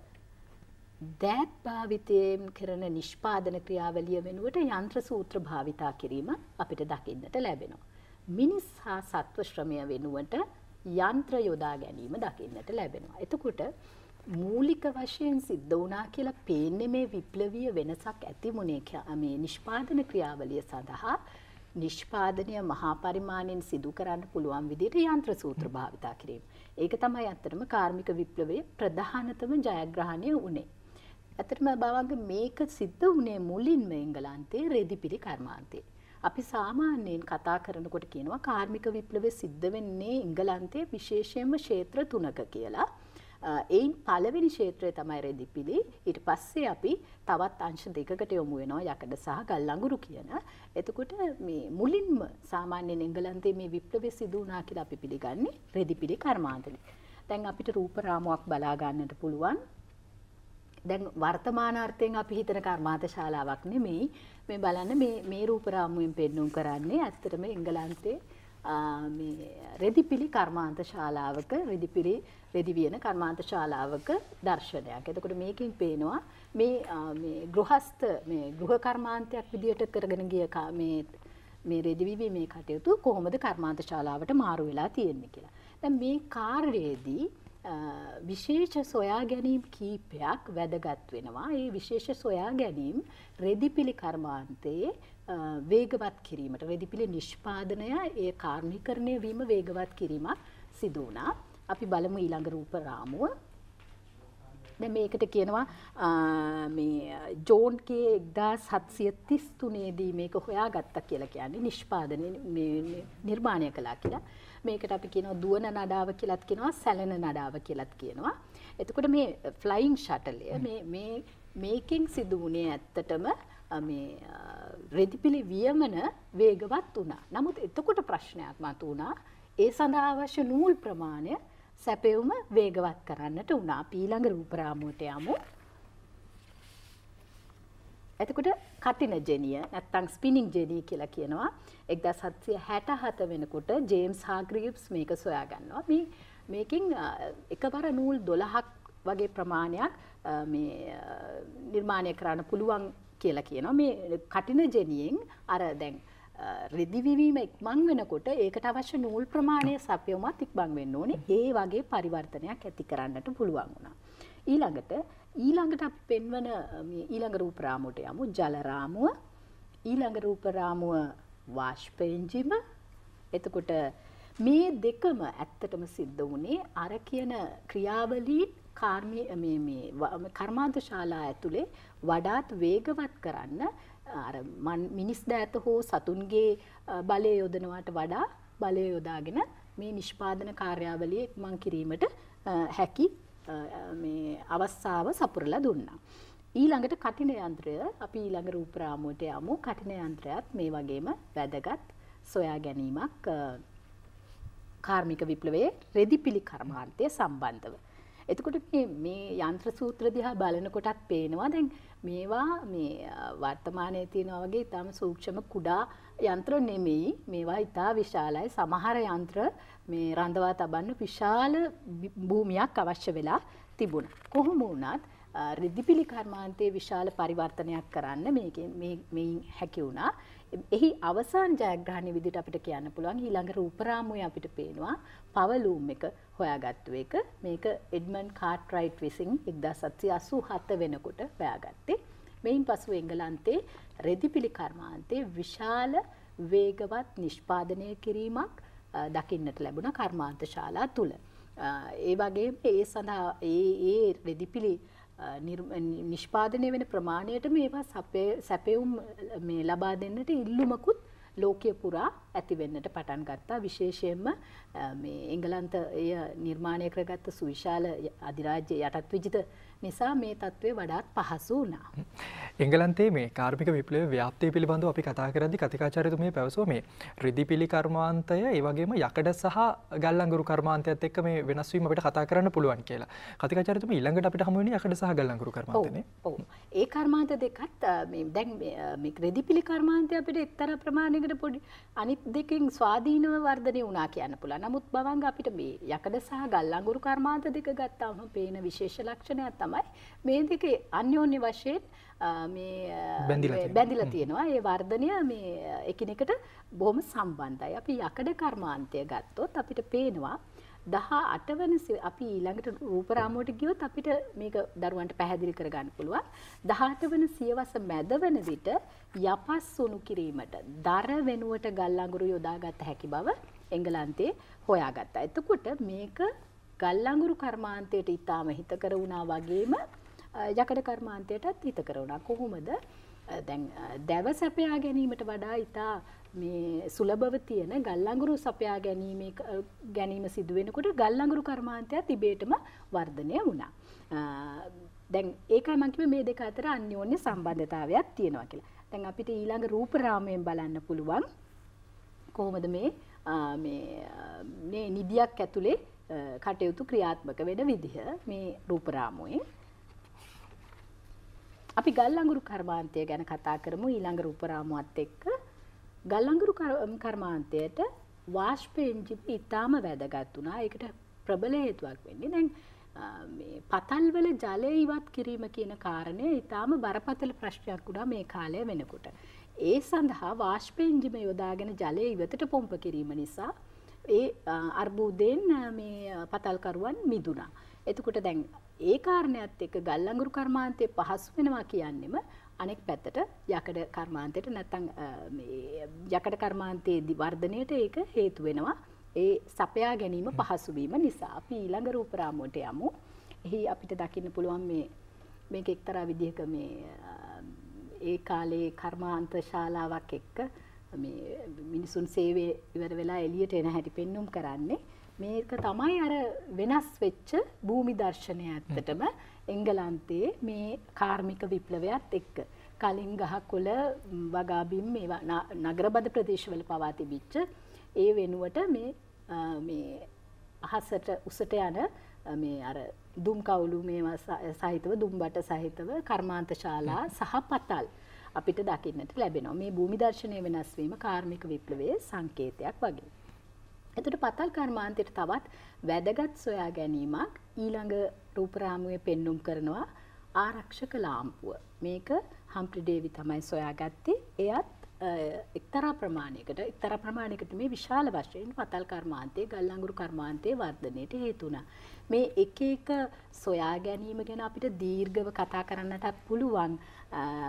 දෑත් භාවිතයෙන් කරන නිෂ්පාදන ක්‍රියාවලිය වෙනුවට යන්ත්‍ර සූත්‍ර භාවිතා කිරීම අපිට දකින්නට ලැබෙනවා. මිනිස් හා සත්ව ශ්‍රමය වෙනුවට යන්ත්‍ර යොදා ගැනීම දකින්නට ලැබෙනවා. එතකොට මූලික වශයෙන් සිද්ධ වුණා කියලා පේන්නේ මේ විප්ලවීය වෙනසක් ඇතිමුනේ මේ නිෂ්පාදන ක්‍රියාවලිය සඳහා නිෂ්පාදනය මහා පරිමාණයෙන් සිදු කරන්න පුළුවන් විදිහට යන්ත්‍ර සූත්‍ර භාවිතා කිරීම. ඒක තමයි ඇත්තටම කාර්මික විප්ලවයේ ප්‍රධානතම ජයග්‍රහණය වුණේ. ඇත්තටම බවංග මේක සිද්ධ වුණේ මුලින්ම එංගලන්තයේ රෙදිපිලි කර්මාන්තයේ. අපි සාමාන්‍යයෙන් කතා කරනකොට කියනවා කාර්මික විප්ලවය සිද්ධ වෙන්නේ එංගලන්තයේ විශේෂයෙන්ම ක්ෂේත්‍ර තුනක කියලා. එයින් පළවෙනි ක්ෂේත්‍රය තමයි රෙදිපිලි. ඊට පස්සේ අපි තවත් අංශ දෙකකට යොමු වෙනවා යකඩ සහ ගල් අඟුරු කියන. එතකොට මේ මුලින්ම සාමාන්‍යයෙන් එංගලන්තයේ මේ විප්ලවය සිදු වුණා කියලා අපි පිළිගන්නේ රෙදිපිලි කර්මාන්තවල. දැන් අපිට රූප රාමුවක් බලා ගන්නට පුළුවන්. දැන් වර්තමාන අර්ථයෙන් අපි හිතන කර්මාන්ත ශාලාවක් නෙමෙයි. මේ බලන්න මේ මේ රූප රාමුවෙන් පෙන්වුම් කරන්නේ ඇත්තටම එංගලන්තයේ මේ රෙදිපිලි කර්මාන්ත ශාලාවක රෙදිපිලි රෙදි වියන කර්මාන්ත ශාලාවක දර්ශනයක්. එතකොට මේකෙන් පේනවා මේ මේ ගෘහස්ත මේ ගෘහ කර්මාන්තයක් විදියට කරගෙන ගිය මේ මේ රෙදි විවීමේ කටයුතු කොහොමද කර්මාන්ත ශාලාවට මාරු වෙලා තියෙන්නේ කියලා. දැන් මේ කාර්යයේදී විශේෂ සොයා ගැනීම් කීපයක් වැදගත් වෙනවා. ඒ විශේෂ සොයා ගැනීම් රෙදිපිලි කර්මාන්තයේ වේගවත් කිරීමට රෙදිපිලි නිෂ්පාදනය ඒ කාර්මිකරණය වීම වේගවත් කිරීමක් සිදු වුණා. අපි බලමු ඊළඟ රූප රාමුව. දැන් මේකට කියනවා මේ ජෝන්ගේ 1733 දී මේක හොයාගත්තා කියලා කියන්නේ නිෂ්පාදනය නිර්මාණය කළා කියලා. මේකට අපි කියනවා දුවන නඩාව කියලාත් කියනවා සැලෙන නඩාව කියලාත් කියනවා. එතකොට මේ ෆ්ලයිං ෂටලය මේ මේ මේකෙන් සිදු වුණේ ඇත්තටම මේ රෙදිපිලි වියමන වේගවත් වුණා. නමුත් එතකොට ප්‍රශ්නයක් මතුවුණා. ඒ සඳහා අවශ්‍ය නූල් ප්‍රමාණය සැපෙවුම වේගවත් කරන්නට වුණා. අපි ඊළඟ රූපරාමුවට යමු. එතකොට කටින ජෙනිය නැත්තම් ස්පිනිං ජෙනිය කියලා කියනවා 1767 වෙනකොට ජේම්ස් හාග්‍රීව්ස් මේක සොයා ගන්නවා. මේ මේකෙන් එකවර නූල් 12ක් වගේ ප්‍රමාණයක් මේ නිර්මාණය කරන්න පුළුවන් කියලා කියනවා. මේ කටින ජෙනියෙන් අර දැන් රෙදි විවීම ඉක්මන් වෙනකොට ඒකට අවශ්‍ය නූල් ප්‍රමාණය සපයුමත් ඉක්මන් වෙන්න ඕනේ. ඒ වගේ පරිවර්තනයක් ඇති කරන්නට පුළුවන් වුණා. ඊළඟට ඊළඟට අපි පෙන්වන මේ ඊළඟ රූප රාමුවට යමු ජල රාමුව. ඊළඟ රූප රාමුව වාෂ්ප එන්ජිම. එතකොට මේ දෙකම ඇත්තටම සිද්ධ වුණේ අර කියන ක්‍රියාවලීන් කාර්මී මේ මේ කර්මාන්ත ශාලා ඇතුලේ වඩාත් වේගවත් කරන්න අර මිනිස් දෑත හෝ සතුන්ගේ බලය යොදනවට වඩා බලය යොදාගෙන මේ නිෂ්පාදන කාර්යාවලිය ඉක්මන් කිරීමට හැකි මේ අවස්ථාව සපුරලා දුන්නා. ඊළඟට කටින යන්ත්‍රය අපි ඊළඟ රූප රාමුවට යමු. කටින යන්ත්‍රයත් මේ වගේම වැදගත් සොයා ගැනීමක් කාර්මික විප්ලවයේ රෙදිපිලි කර්මාන්තය සම්බන්ධව. එතකොට මේ යන්ත්‍ර සූත්‍ර දිහා බලනකොටත් පේනවා දැන් මේවා මේ වර්තමානයේ තියෙනවා වගේ ඊටම සූක්ෂම කුඩා යන්ත්‍ර නෙමෙයි මේවා ඊටා විශාලයි සමහර යන්ත්‍ර මේ රඳවා තබන්න විශාල භූමියක් අවශ්‍ය වෙලා තිබුණා. කොහොම වුණත් රිදිපිලි කර්මාන්තයේ විශාල පරිවර්තනයක් කරන්න මේකෙන් මේ හැකි වුණා. එහි අවසාන ජයග්‍රහණය විදිහට අපිට කියන්න පුළුවන් ඊළඟ රූපරාමුවේ අපිට පේනවා පවලූම් එක හොයාගත්තු එක මේක එඩ්මන්ඩ් කාර්ට්රයිට් විසින් 1787 වෙනකොට හොයාගත්තේ මෙයින් පසු එංගලන්තයේ රෙදිපිලි කර්මාන්තයේ විශාල වේගවත් නිෂ්පාදනය කිරීමක් දකින්නට ලැබුණ කර්මාන්ත ශාලා තුල. ඒ වගේම ඒ සඳහා ඒ ඒ රෙදිපිලි නිෂ්පාදනය වෙන ප්‍රමාණයට මේවා සැපෙවුම් මේ ලබා දෙන්නට ඉල්ලුමකුත් ලෝකය පුරා ඇති වෙන්නට පටන් ගත්තා. විශේෂයෙන්ම මේ එංගලන්ත එය නිර්මාණය කරගත්ත සුවිශාල අධිරාජ්‍ය යටත් විජිත නිසා මේ තත්ත්වය වඩාත් පහසු වුණා. එංගලන්තේ මේ කාර්මික විප්ලව ව්‍යාප්තිය පිළිබඳව අපි කතා කරද්දී කතිකාචාර්යතුමිය පැවසුවා මේ රිදිපිලි කර්මාන්තය ඒ වගේම යකඩ සහ ගල් අඟුරු කර්මාන්තයත් එක්ක මේ වෙනස් වීම අපිට කතා කරන්න පුළුවන් කියලා. කතිකාචාර්යතුමිය ඊළඟට අපිට හමු වෙන්නේ යකඩ සහ ගල් අඟුරු කර්මාන්තනේ. ඔව්. ඒ කර්මාන්ත දෙකත් මේ දැන් මේ රිදිපිලි කර්මාන්තය අපිට එක්තරා ප්‍රමාණයකට පොඩි අනිත් දෙකෙන් ස්වාධීනව වර්ධනය වුණා කියන්න පුළුවන්. නමුත් බවංග අපිට මේ යකඩ සහ ගල් අඟුරු කර්මාන්ත දෙක ගත්තාම පේන විශේෂ ලක්ෂණයක් තමයි මේ දෙකේ අන්‍යෝන්‍ය වශයෙන් බැඳිලා තියෙනවා ඒ වර්ධනය මේ එකිනෙකට බොහොම සම්බන්ධයි. අපි යකඩ කර්මාන්තය ගත්තොත් අපිට පේනවා දහ අටවන අපි ඊළඟට රූපරාමුවට ගියොත් අපිට මේක දරුවන්ට පැහැදිලි කරගන්න පුළුවන්. 18 වන සියවස මැද වන විට යපස් සුණු කිරීමට දර වෙනුවට ගල් අඟුරු යොදාගත හැකි බව එංගලන්තයේ හොයාගත්තා. එතකොට මේක ගල් අඟුරු කර්මාන්තයට ඊටාම හිතකර වුණා වගේම යකඩ කර්මාන්තයටත් හිතකර වුණා. කොහොමද? දැන් දැව සැපයා ගැනීමට වඩා ඉතා මේ සුලභව තියෙන ගල්ලංගුරු සපයා ගැනීම ගැනීම සිදුවෙනකොට ගල්ලංගුරු කර්මාන්තයක් තිබේටම වර්ධනය වුණා. දැන් ඒකයි මං කිව්වේ මේ දෙක අතර අන්‍යෝන්‍ය සම්බන්ධතාවයක් තියෙනවා කියලා. දැන් අපිට ඊළඟ රූප රාමයෙන් බලන්න පුළුවන් කොහොමද මේ මේ නිදියක් ඇතුලේ කටයුතු ක්‍රියාත්මක වෙන විදිහ මේ රූප රාමුවේ අපි ගල්ලංගුරු කර්මාන්තය ගැන කතා කරමු ඊළඟ රූප රාමුවත් එක්ක ගල්ලංගුරු කර්මාන්තයට වාෂ්ප එන්ජින් ඉතාම වැදගත් වුණා. ඒකට ප්‍රබල හේතුවක් වෙන්නේ දැන් මේ පතල්වල ජලය ඉවත් කිරීම කියන කාරණය ඉතාම බරපතල ප්‍රශ්නයක් වුණා මේ කාලය වෙනකොට. ඒ සඳහා වාෂ්ප එන්ජිම යොදාගෙන ජලය ඉවතට පොම්ප කිරීම නිසා ඒ අර්බුදයෙන් මේ පතල්කරුවන් මිදුණා. එතකොට දැන් ඒ කාරණයත් එක්ක ගල්ලංගුරු කර්මාන්තයේ පහසු වෙනවා කියන්නෙම අනෙක් පැත්තට යකඩ කර්මාන්තයට නැත්තම් මේ යකඩ කර්මාන්තයේ වර්ධනයට ඒක හේතු වෙනවා. ඒ සපයා ගැනීම පහසු වීම නිසා අපි ඊළඟ රූප රාමුවට යමු. එහි අපිට දකින්න පුළුවන් මේ මේක එක්තරා විදිහක මේ ඒ කාලේ කර්මාන්ත ශාලාවක් එක්ක මේ මිනිසුන් සේවය ඉවර වෙලා එළියට එන හැටි පෙන්눔 කරන්නේ. මේක තමයි අර වෙනස් වෙච්ච භූමි දර්ශනය ඇත්තටම එංගලන්තයේ මේ කාර්මික විප්ලවයත් එක්ක. කලින් ගහකොළ වගාබිම් මේවා නගරබද ප්‍රදේශවල පවා තිබිච්ච ඒ වෙනුවට මේ මේ අහසට උසට යන මේ අර දුම් කවුළු මේවා සහිතව දුම්බට සහිතව කර්මාන්ත ශාලා සහ පතල් අපිට දකින්නට ලැබෙනවා. මේ භූමි දර්ශනය වෙනස් වීම කාර්මික විප්ලවයේ සංකේතයක් වගේ. එතකොට පතල් කර්මාන්තයට තවත් වැදගත් සොයා ගැනීමක් ඊළඟ රූපරාමුවේ පෙන්눔 කරනවා ආරක්ෂක ලාම්පුව. මේක හම්ප්‍රි ඩේවි තමයි සොයාගත්තේ. එයත් එක්තරා ප්‍රමාණයකට එක්තරා ප්‍රමාණයකට මේ විශාල වශයෙන් පතල් කර්මාන්තයේ ගල්ලංගුරු කර්මාන්තයේ වර්ධනයට හේතු වුණා. මේ එක එක සොයා ගැනීම ගැන අපිට දීර්ඝව කතා කරන්නටත් පුළුවන්.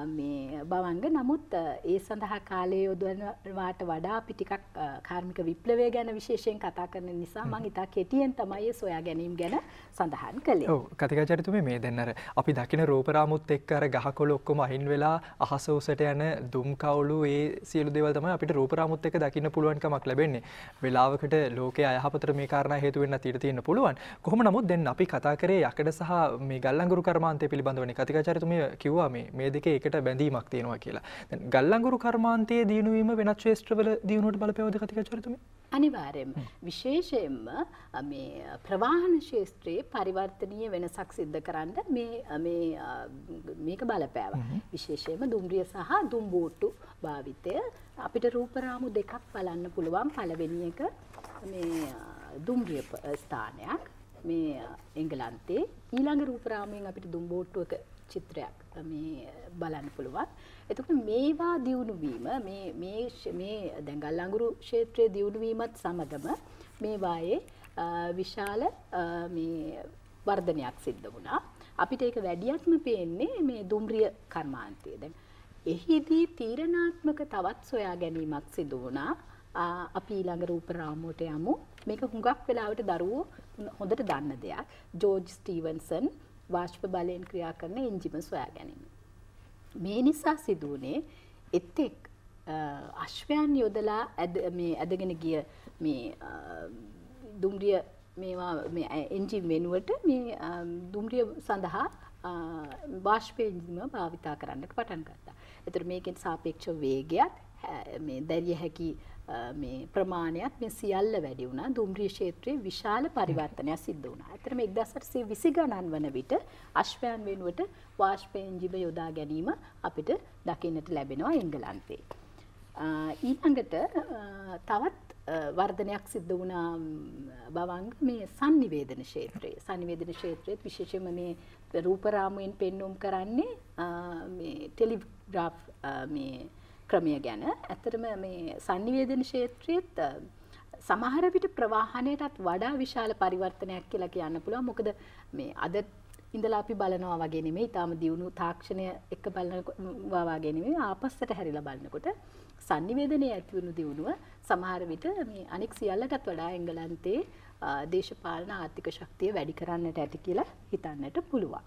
මේ බවංග නමුත් ඒ සඳහා කාලය යොදවනවාට වඩා අපි ටිකක් කාර්මික විප්ලවය ගැන විශේෂයෙන් කතා කරන නිසා මම ඉතා කෙටියෙන් තමයි සොයා ගැනීම ගැන සඳහන් කළේ. ඔව් කතිකාචාර්යතුමේ මේ දැන් අර අපි දකින රූපරාමුත් එක්ක අර ගහකොළ ඔක්කොම අහින් වෙලා අහස උසට යන දුම් කවුළු ඒ සියලු දේවල් තමයි අපිට රූපරාමුත් එක්ක දකින්න පුළුවන්කමක් ලැබෙන්නේ. වෙලාවකට ලෝකයේ අයහපතට මේ කාරණා හේතු වෙන්නත් ඊට තියෙන්න පුළුවන්. කොහොම නමුත් දැන් අපි කතා කරේ යකඩ සහ මේ ගල්ලංගුරු කර්මාන්තය පිළිබඳවනේ. කතිකාචාර්යතුමේ කිව්වා මේ මේ දෙකේ එකට බැඳීමක් තියෙනවා කියලා. ගල්ලංගුරු කර්මාන්තයේ දියුණුවීම වෙනත් ක්ෂේත්‍රවල දියුණුවට බලපෑවද කතිකාචාර්යතුමී? අනිවාර්යයෙන්ම විශේෂයෙන්ම මේ ප්‍රවාහන ක්ෂේත්‍රයේ පරිවර්තනීය වෙනසක් සිද්ධ කරන්න මේ මේ මේක බලපෑවා. විශේෂයෙන්ම දුම්රිය සහ දුම්බෝට්ටු භාවිතය අපිට රූපරාමු දෙකක් බලන්න පුළුවන්. පළවෙනි එක මේ දුම්රිය ස්ථානයක් මේ එංගලන්තේ ඊළඟ රූපරාමයෙන් අපිට දුම්බෝට්ටුවක චිත්‍රයක් මේ බලන්න පුළුවන්. එතකොට මේවා දියුණු වීම මේ මේ මේ දැන් ගල්අඟුරු ක්ෂේත්‍රයේ දියුණු වීමත් සමගම මේවායේ විශාල මේ වර්ධනයක් සිද්ධ වුණා. අපිට ඒක වැඩියක්ම පේන්නේ මේ දුම්රිය කර්මාන්තයේ. දැන් එහිදී තීරණාත්මක තවත් සොයා ගැනීමක් සිදු වුණා. අපි ඊළඟ රූප රාමුවට යමු. මේක හුඟක් වෙලාවට දරුවෝ හොඳට දන්න දෙයක්. ජෝර්ජ් ස්ටීවන්සන් වාෂ්ප බලයෙන් ක්‍රියා කරන එන්ජිම සොයා ගැනීම. මේ නිසා සිදුවනේ එත්තෙක් අශ්වයන් යොදලා ඇදගෙන ගිය මේ දුම්රිය මේවා එන්ජිම් වෙනුවට මේ දුම්රිය සඳහා වාශ්පේජිම භාවිතා කරන්නට පටන් ගත්තා. එතර මේකෙන් සාපේක්ෂ වේගයක් මේ දැරිය හැකි මේ ප්‍රමාණයක් මේ සියල්ල වැඩි වුණා දුම්රිය ක්ෂේත්‍රයේ විශාල පරිවර්තනයක් සිද්ධ වුණා. ඇත්තටම 1820 ගණන් වන විට අශ්වයන් වෙනුවට වාෂ්පේන්ජිම යොදා ගැනීම අපිට දකින්නට ලැබෙනවා එංගලන්තේ. ඊළඟට තවත් වර්ධනයක් සිද්ධ වුණා බවංග මේ sannivedana ක්ෂේත්‍රයේ. sannivedana ක්ෂේත්‍රයේ විශේෂයෙන්ම මේ රූපරාමුවෙන් පෙන්වුම් කරන්නේ මේ ටෙලිග්‍රාෆ් මේ ක්‍රමය ගැන ඇත්තටම මේ sannivedana ක්ෂේත්‍රයේත් සමහර විට ප්‍රවාහණයටත් වඩා විශාල පරිවර්තනයක් කියලා කියන්න පුළුවන්. මොකද මේ අද ඉඳලා අපි බලනවා වගේ නෙමෙයි. ඊටාම දියුණු තාක්ෂණය එක්ක බලනවා වගේ නෙමෙයි. ආපස්සට හැරිලා බලනකොට sannivedanaye ඇති වුණු දියුණුව සමහර විට මේ අනෙක් සියල්ලටත් වඩා එංගලන්තේ දේශපාලන ආර්ථික ශක්තිය වැඩි කරන්නට ඇති කියලා හිතන්නට පුළුවන්.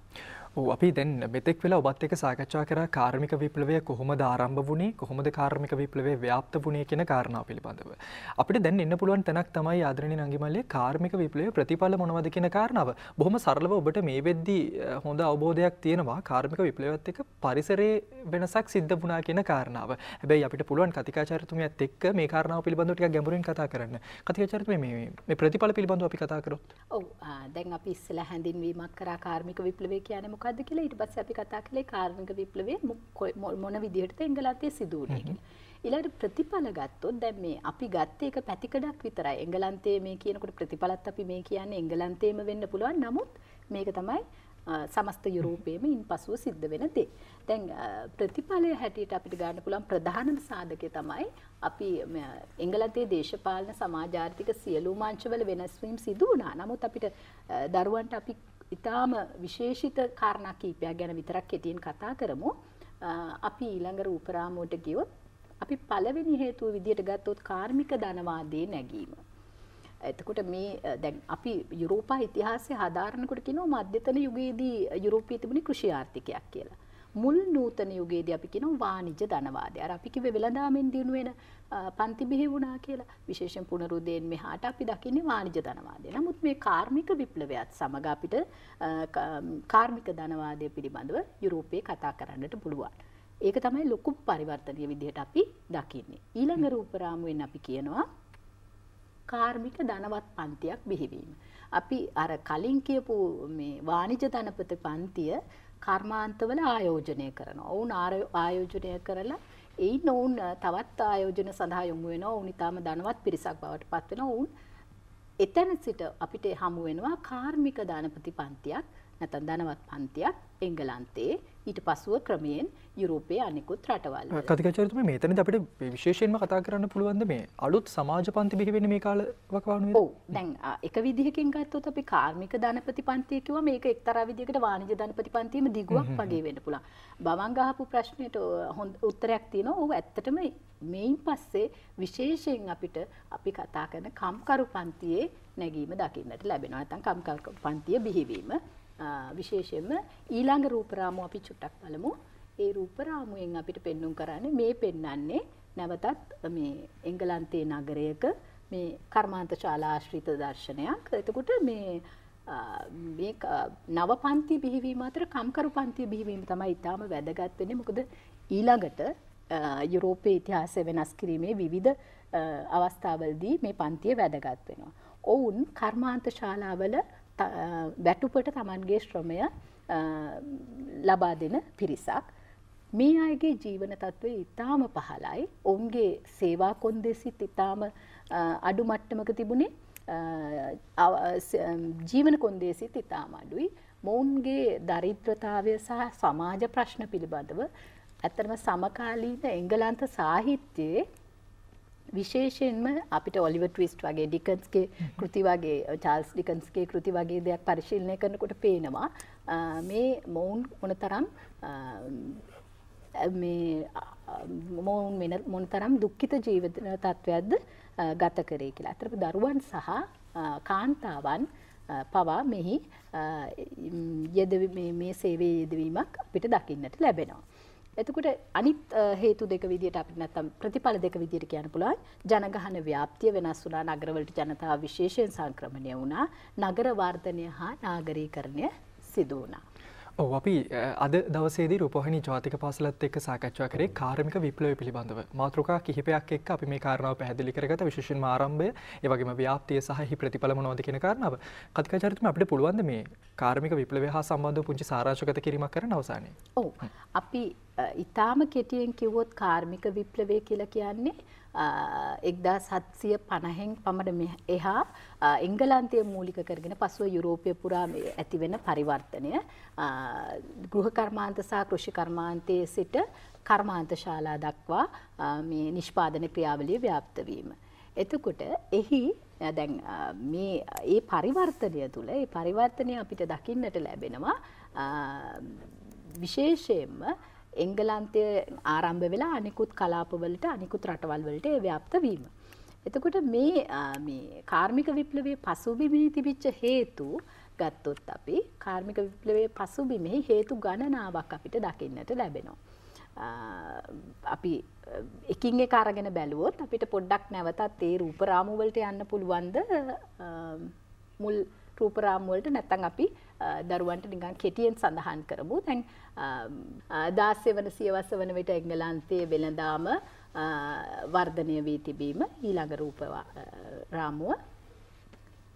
ඔව් අපි දැන් මෙතෙක් වෙලා ඔබත් එක්ක සාකච්ඡා කරා කාර්මික විප්ලවය කොහොමද ආරම්භ වුණේ කොහොමද කාර්මික විප්ලවය ව්‍යාප්ත වුණේ කියන කාරණාව පිළිබඳව. අපිට දැන් ඉන්න පුළුවන් තැනක් තමයි ආදරණීය නංගිමල්ලේ කාර්මික විප්ලවයේ ප්‍රතිඵල මොනවද කියන කාරණාව. බොහොම සරලව ඔබට මේ වෙද්දී හොඳ අවබෝධයක් තියෙනවා කාර්මික විප්ලවයත් එක්ක පරිසරයේ වෙනසක් සිද්ධ වුණා කියන කාරණාව. හැබැයි අපිට පුළුවන් කතිකාචාර්යතුමියත් එක්ක මේ කාරණාව පිළිබඳව ටිකක් ගැඹුරින් කතා කරන්න. කතිකාචාර්යතුමිය මේ මේ ප්‍රතිඵල පිළිබඳව අපි කතා කරොත්. ඔව් දැන් අපි ඉස්සෙල්ලා හැඳින්වීමක් කරා කාර්මික විප්ලවය කියන්නේ මොකක්ද කියලා ඊට පස්සේ අපි කතා කළේ කාර්මික විප්ලවය මොන විදිහටද එංගලන්තයේ සිදු වුණේ කියලා. ඊළඟට ප්‍රතිඵල ගත්තොත් දැන් මේ අපි ගත්තේ එක පැතිකඩක් විතරයි. එංගලන්තයේ මේ කියනකොට ප්‍රතිඵලත් අපි මේ කියන්නේ එංගලන්තයේම වෙන්න පුළුවන්. නමුත් මේක තමයි සමස්ත යුරෝපයේම ඉන් පසුව සිද්ධ වෙන දේ. දැන් ප්‍රතිඵලය හැටියට අපිට ගන්න පුළුවන් ප්‍රධානම සාධකය තමයි අපි එංගලන්තයේ දේශපාලන සමාජාර්ථික සියලුම අංශවල වෙනස් වීම සිදු වුණා. නමුත් අපිට දරුවන්ට අපි ඉතාම විශේෂිත කාරණා කීපයක් ගැන විතරක් කෙටියෙන් කතා කරමු. අපි ඊළඟ රූපරාමුවට ගියොත් අපි පළවෙනි හේතුව විදියට ගත්තොත් කාර්මික ධනවාදයේ නැගීම. එතකොට මේ දැන් අපි යුරෝපා ඉතිහාසය හදාරනකොට කියනවා මධ්‍යතන යුගයේදී යුරෝපයේ තිබුණේ කෘෂි ආර්ථිකයක් කියලා. මුල් නූතන යුගයේදී අපි කියනවා වාණිජ ධනවාදය. අර අපි කිව්වේ වෙළඳාමෙන් දිනු වෙන පන්ති බිහි වුණා කියලා. විශේෂයෙන් පුනරුදයෙන් මෙහාට අපි දකින්නේ වාණිජ ධනවාදය. නමුත් මේ කාර්මික විප්ලවයත් සමග අපිට කාර්මික ධනවාදය පිළිබඳව යුරෝපයේ කතා කරන්නට පුළුවන්. ඒක තමයි ලොකු පරිවර්තනීය විදිහට අපි දකින්නේ. ඊළඟ රූපරාමුවෙන් අපි කියනවා කාර්මික ධනවත් පන්තියක් බිහිවීම. අපි අර කලින් කියපු මේ වාණිජ ධනපති පන්තිය කර්මාන්තවල ආයෝජනය කරනවා. ඔවුන් ආයෝජනය කරලා එයින් ඔවුන් තවත් ආයෝජන සඳහා යොමු වෙනවා. ඔවුන් ඊටාම ධනවත් පිරිසක් බවට පත් වෙනවා. ඔවුන් එතන සිට අපිට හමු වෙනවා කාර්මික ධනපති පන්තියක් නැත්නම් ධනවත් පන්තියක් එංගලන්තයේ ඊට පසුව ක්‍රමයෙන් යුරෝපයේ අනිකුත් රටවල් කතිකචරතුම මේතනද අපිට විශේෂයෙන්ම කතා කරන්න පුළුවන්ද මේ අලුත් සමාජ පන්ති බිහි වෙන මේ කාල වකවානුවේ ඔව් දැන් එක විදිහකින් ගත්තොත් අපි කාර්මික ධනපති පන්තිය කිව්වා මේක එක්තරා විදිහකට වාණිජ ධනපති පන්තියෙම දිගුවක් වගේ වෙන්න පුළුවන්. බවන් ගහපු ප්‍රශ්නෙට හොඳ උත්තරයක් තියෙනවා. ඔව් ඇත්තටම මේයින් පස්සේ විශේෂයෙන් අපිට අපි කතා කරන කම්කරු පන්තියේ නැගීම දකින්නට ලැබෙනවා. නැත්නම් කම්කරු පන්තිය බිහිවීම විශේෂයෙන්ම ඊළඟ රූපරාමුව අපි චුට්ටක් බලමු. ඒ රූපරාමුවෙන් අපිට පෙන්눔 කරන්නේ මේ පෙන්වන්නේ නැවතත් මේ එංගලන්තයේ නගරයක මේ කර්මාන්ත ශාලා ආශ්‍රිත දර්ශනයක්. එතකොට මේ මේ නව පන්ති බිහිවීම අතර කම්කරු පන්ති බිහිවීම තමයි ඊටාම වැදගත් වෙන්නේ. මොකද ඊළඟට යුරෝපයේ ඉතිහාසය වෙනස් කිරීමේ විවිධ අවස්ථාවලදී මේ පන්තිය වැදගත් වෙනවා. ඔවුන් කර්මාන්ත ශාලාවල වැටුපට තමන්ගේ ශ්‍රමය ලබා දෙන පිරිසක්. මේ අයගේ ජීවන තත්ත්වය ඉතාම පහලයි. ඔවුන්ගේ සේවා කොන්දෙසිත් ඉතාම අඩු මට්ටමක තිබුණේ ජීවන කොන්දේසිත් ඉතාම අඩුයි. මොවුන්ගේ දරිද්‍රතාවය සහ සමාජ ප්‍රශ්න පිළිබඳව ඇත්තටම සමකාලීන එංගලන්ත සාහිත්‍යයේ විශේෂයෙන්ම අපිට ඔලිව ට්විස්ට් වගේ ඩිකන්ස්ගේ කෘති වගේ චාල්ස් ඩිකන්ස්ගේ කෘති වගේ දෙයක් පරිශීලනය කරනකොට පේනවා මේ මොවුන් මොනතරම් මේ මොවුන් මොනතරම් දුක්ඛිත ජීවිත තත්ත්වයක්ද ගත කරේ කියලා. අතරප දරුවන් සහ කාන්තාවන් පවා මෙහි මේ සේවයේ යෙදවීමක් අපිට දකින්නට ලැබෙනවා. එතකොට අනිත් හේතු දෙක විදිහට අපිට නැත්තම් ප්‍රතිඵල දෙක විදිහට කියන්න පුළුවන්. ජනගහන ව්‍යාප්තිය වෙනස් වුණා නගරවලට ජනතාව විශේෂයෙන් සංක්‍රමණය වුණා නගර වර්ධනය හා නාගරීකරණය සිදු වුණා. ඔව් අපි අද දවසේදී රූපවාහිනී ජාතික පාසලත් එක්ක සාකච්ඡා කරේ කාර්මික විප්ලවය පිළිබඳව. මාතෘකා කිහිපයක් එක්ක අපි මේ කාරණාව පැහැදිලි කරගත්තා විශේෂයෙන්ම ආරම්භය, ඒ වගේම ව්‍යාප්තිය සහ එහි ප්‍රතිඵල මොනවද කියන කාරණාව. කතිකාචාර්යතුමා අපිට පුළුවන් මේ කාර්මික විප්ලවය හා සම්බන්ධව පුංචි සාරාංශගත කිරීමක් කරන්න අවසානයේ? ඔව්. අපි ඊටාම කෙටියෙන් කිව්වොත් කාර්මික විප්ලවය කියලා කියන්නේ එක්දා සත්සිය පණහෙන් පමණ එහා එංගලන්තය මූලික කරගෙන පසුව යුරෝපය පුරා ඇතිවෙන පරිවර්තනය ගෘහ කර්මාන්ත සහ කෘෂි කර්මාන්තයේ සිට කර්මාන්ත ශාලා දක්වා මේ නිෂ්පාදන ක්‍රියාවලිය ව්‍යාප්තවීම. එතකොට එහි දැන් මේ ඒ පරිවර්තනය තුළ ඒ පරිවර්තනය අපිට දකින්නට ලැබෙනවා විශේෂයෙන්ම එංගලන්තය ආරම්භ වෙලා අනිකුත් කලාපවලට අනිකුත් රටවල් වලට ව්‍යාප්ත වීම. එතකොට මේ කාර්මික විප්ලවයේ පසුබිමේ තිබිච්ච හේතු ගත්තොත් අපි කාර්මික විප්ලවයේ පසුබිමේ හේතු ගණනාවක් අපිට දකින්නට ලැබෙනවා. අපි එකින් එක අරගෙන බැලුවොත් අපිට පොඩ්ඩක් නැවතත් ඒ රූපරාමු වලට යන්න පුළුවන්ද මුල් රූපරාමු වලට නැත්නම් අපි දරුවන්ට නිකන් කෙටියෙන් සඳහන් කරමු. දැන් 16 වන සියවස වන විට එංගලන්තයේ වෙළඳාම වර්ධනය වී තිබීම ඊළඟ රූප රාමුව.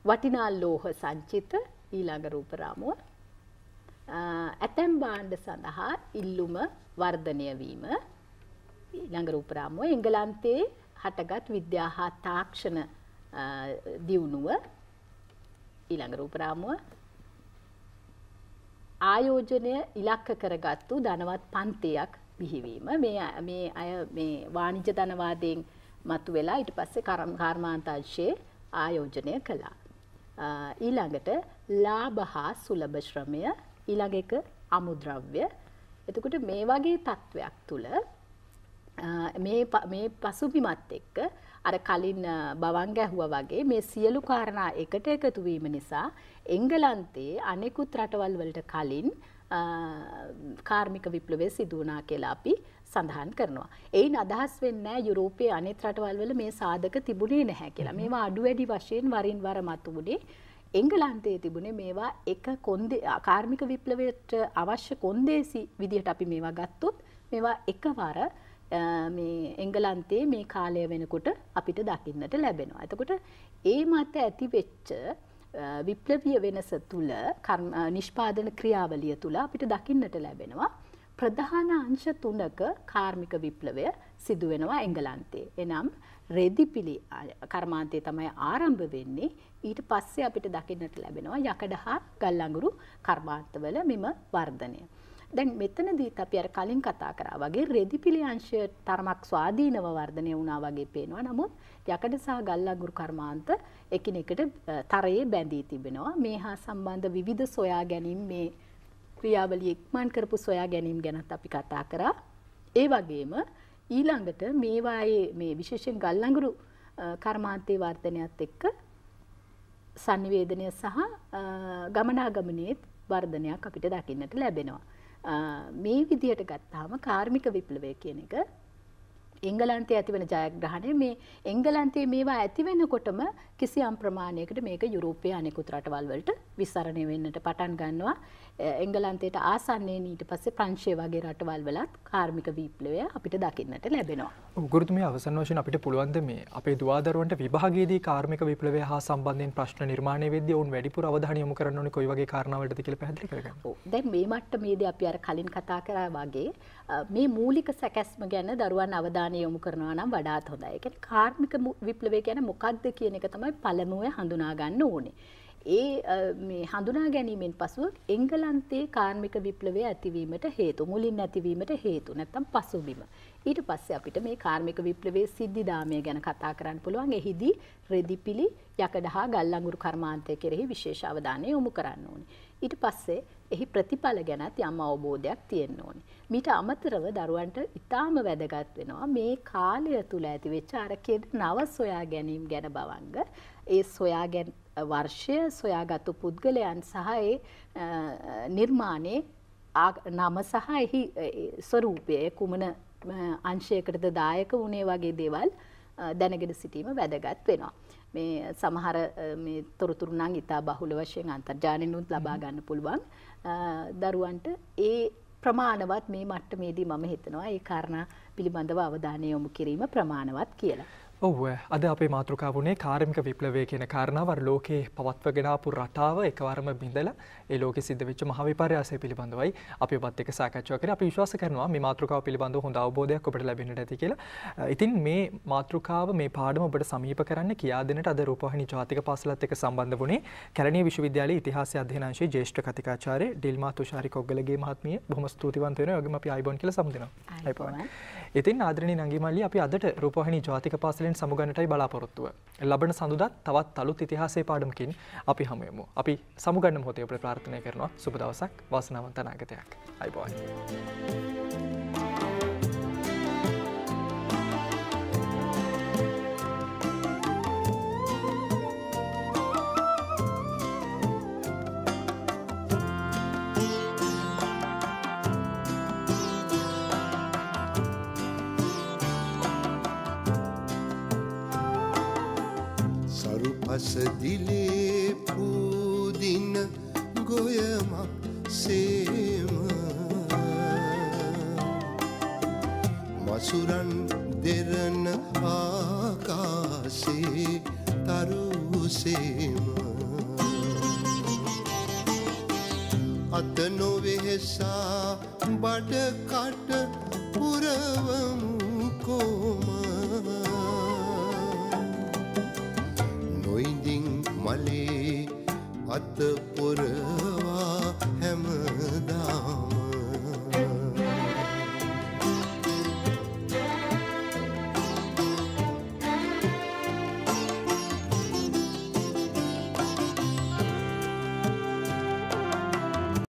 වටිනා ලෝහ සංචිත ඊළඟ රූප රාමුව. ඇතැම් භාණ්ඩ සඳහා ඉල්ලුම වර්ධනය වීම ඊළඟ රූප රාමුව. එංගලන්තයේ හටගත් විද්‍යා හා තාක්ෂණ දියුණුව ඊළඟ රූප රාමුව. ආයෝජනය ඉලක්ක කරගත්තු ධනවත් පන්තියක් බිහිවීම මේ මේ අය මේ වාණිජ්‍ය ධනවාදයෙන් මතුවෙලා ඊට පස්සේ කර්මාන්තංශයේ ආයෝජනය කළා. ඊළඟට ලාභ හා සුලභ ශ්‍රමය ඊළඟ එක අමුද්‍රව්‍ය. එතකොට මේ වගේ තත්වයක් තුල මේ මේ පසුබිමත් එක්ක අර කලින් බවන් ගැහුවා වගේ මේ සියලු කාරණා එකට එකතු වීම නිසා එංගලන්තයේ අනෙකුත් රටවල් වලට කලින් කාර්මික විප්ලවය සිදු වුණා කියලා අපි සඳහන් කරනවා. එයින් අදහස් වෙන්නේ යුරෝපයේ අනෙත් රටවල් වල මේ සාධක තිබුණේ නැහැ කියලා. මේවා අඩු වැඩි වශයෙන් වරින් වර මතුවුනේ එංගලන්තයේ තිබුණේ මේවා එක කොන්දේ කාර්මික විප්ලවයට අවශ්‍ය කොන්දේසි විදිහට අපි මේවා ගත්තොත් මේවා එකවර මේ එංගලන්තයේ මේ කාලය වෙනකොට අපිට දකින්නට ලැබෙනවා. එතකොට ඒ මත ඇති වෙච්ච විප්ලවීය වෙනස තුළ නිෂ්පාදන ක්‍රියාවලිය තුළ අපිට දකින්නට ලැබෙනවා ප්‍රධාන අංශ තුනක කාර්මික විප්ලවය සිදු වෙනවා එංගලන්තයේ. එනම් රෙදිපිලි කර්මාන්තය තමයි ආරම්භ වෙන්නේ. ඊට පස්සේ අපිට දකින්නට ලැබෙනවා යකඩ හා ගල් අඟුරු කර්මාන්තවල මෙම වර්ධනය. දැන් මෙතනදීත් අපි අර කලින් කතා කරා වගේ රෙදිපිලි අංශය තරමක් ස්වාධීනව වර්ධනය වුණා වගේ පේනවා. නමුත් යකඩ සහ ගල් අඟුරු කර්මාන්ත එකිනෙකට තරයේ බැඳී තිබෙනවා. මේ හා සම්බන්ධ විවිධ සොයා ගැනීම මේ ක්‍රියාවලිය ඉක්මන් කරපු සොයා ගැනීම ගැනත් අපි කතා කරා. ඒ වගේම ඊළඟට මේවායේ මේ විශේෂයෙන් ගල් අඟුරු කර්මාන්තයේ වර්ධනයත් එක්ක sannivedanaya සහ ගමනාගමනයේ වර්ධනයක් අපිට දකින්නට ලැබෙනවා. මේ විදිහට ගත්තාම කාර්මික විප්ලවය කියන එක එංගලන්තයේ ඇතිවන ජයග්‍රහණය මේ එංගලන්තයේ මේවා ඇති වෙනකොටම කිසියම් ප්‍රමාණයකට මේක යුරෝපයේ අනෙකුත් රටවල් වලට විසරණය වෙන්නට පටන් ගන්නවා. එංගලන්තයට ආසන්නයෙන් ඊට පස්සේ ප්‍රංශය වගේ රටවල් වලත් කාර්මික විප්ලවය අපිට දකින්නට ලැබෙනවා. ගුරුතුමිය අවසන් වශයෙන් අපිට පුළුවන්ද මේ අපේ දුවදරුවන්ට විභාගයේදී කාර්මික විප්ලවය හා සම්බන්ධයෙන් ප්‍රශ්න නිර්මාණය වෙද්දී ඔවුන් වැඩිපුර අවධානය යොමු කරන්න ඕනේ කොයි වගේ කාරණාවලටද කියලා පැහැදිලි කරගන්න. ඔව්. දැන් මේ මට්ටමේදී අපි අර කලින් කතා කරා වගේ මේ මූලික සැකැස්ම ගැන දරුවන් අවධානය යොමු කරනවා නම් වඩාත් හොඳයි. ඒ කියන්නේ කාර්මික විප්ලවය කියන්නේ මොකක්ද කියන එක තමයි පළමුව හඳුනා ගන්න ඕනේ. ඒ මේ හඳුනා ගැනීමෙන් පසුව එංගලන්තයේ කාර්මික විප්ලවය ඇතිවීමට හේතු මුලින් ඇතිවීමට හේතු නැත්තම් පසුබිම. ඊට පස්සේ අපිට මේ කාර්මික විප්ලවයේ සිද්ධිදාමය ගැන කතා කරන්න පුළුවන්. එහිදී රෙදිපිලි යකඩ හා ගල් අඟුරු කර්මාන්තය කෙරෙහි විශේෂ අවධානය යොමු කරන්න ඕනේ. ඊට පස්සේ එහි ප්‍රතිඵල ගැනත් යම් අවබෝධයක් තියෙන්න ඕනේ. මීට අමතරව දරුවන්ට ඉතාම වැදගත් වෙනවා මේ කාලය තුල ඇති වෙච්ච අර නව සොයා ගැනීම ගැන බවංග ඒ සොයා ගැන වර්ෂය සොයාගත්තු පුද්ගලයන් සහ ඒ නිර්මාණයේ නම සහ එහි ස්වරූපය කුමන අංශයකටද දායක වුණේ වගේ දේවල් දැනගෙන සිටීම වැදගත් වෙනවා. මේ සමහර මේ තොරතුරු නම් ඉතා බහුල වශයෙන් අන්තර්ජාලයෙන්ුත් ලබා ගන්න පුළුවන්. දරුවන්ට ඒ ප්‍රමාණවත් මේ මට්ටමේදී මම හිතනවා ඒ කාරණා පිළිබඳව අවධානය යොමු කිරීම ප්‍රමාණවත් කියලා. ඔව් අද අපේ මාතෘකාවුණේ කාර්මික විප්ලවය කියන කාරණාව අර ලෝකේ පවත්වගෙන ආපු රටාව එකවරම බිඳලා ඒ ලෝකෙ සිද්ධ වෙච්ච මහ විපර්යාසය පිළිබඳවයි අපි ඔබත් එක්ක සාකච්ඡා කරේ. අපි විශ්වාස කරනවා මේ මාතෘකාව පිළිබඳව හොඳ අවබෝධයක් ඔබට ලැබෙන්නට ඇති කියලා. ඉතින් මේ මාතෘකාව මේ පාඩම ඔබට සමීප කරන්න කියා දෙන්නට අද රූපවාහිනී ජාතික පාසලත් එක්ක සම්බන්ධ වුණේ කැලණිය විශ්වවිද්‍යාලයේ ඉතිහාසය අධ්‍යයන අංශයේ ජ්‍යෙෂ්ඨ කතිකාචාර්ය ඩිල්මා තුෂාරි කොග්ගලගේ මහත්මිය බොහොම ස්තුතිවන්ත වෙනවා. ඒ වගේම අපි ආයිබෝන් කියලා සමුදිනවා. ආයිබෝන්. ඉතින් ආදරණීය නංගි මල්ලි අපි අදට රූපවාහිනී ජාතික පාසලෙන් සමුගන්නටයි බලාපොරොත්තුව. ලබන සඳුදාත් තවත් අලුත් ඉතිහාසයේ පාඩමකින් අපි හමු වෙමු. අපි සමුගන්න මොහොතේ අපිට ප්‍රාර්ථනා කරනවා සුබ දවසක් වාසනාවන්ත අනාගතයක්. අයිබෝන්. පසදිලේ පූදින ගොයමක් සේම. මසුරන් දෙරන ආකාසේ තරුසේම අත නොවෙහෙසා බඩකට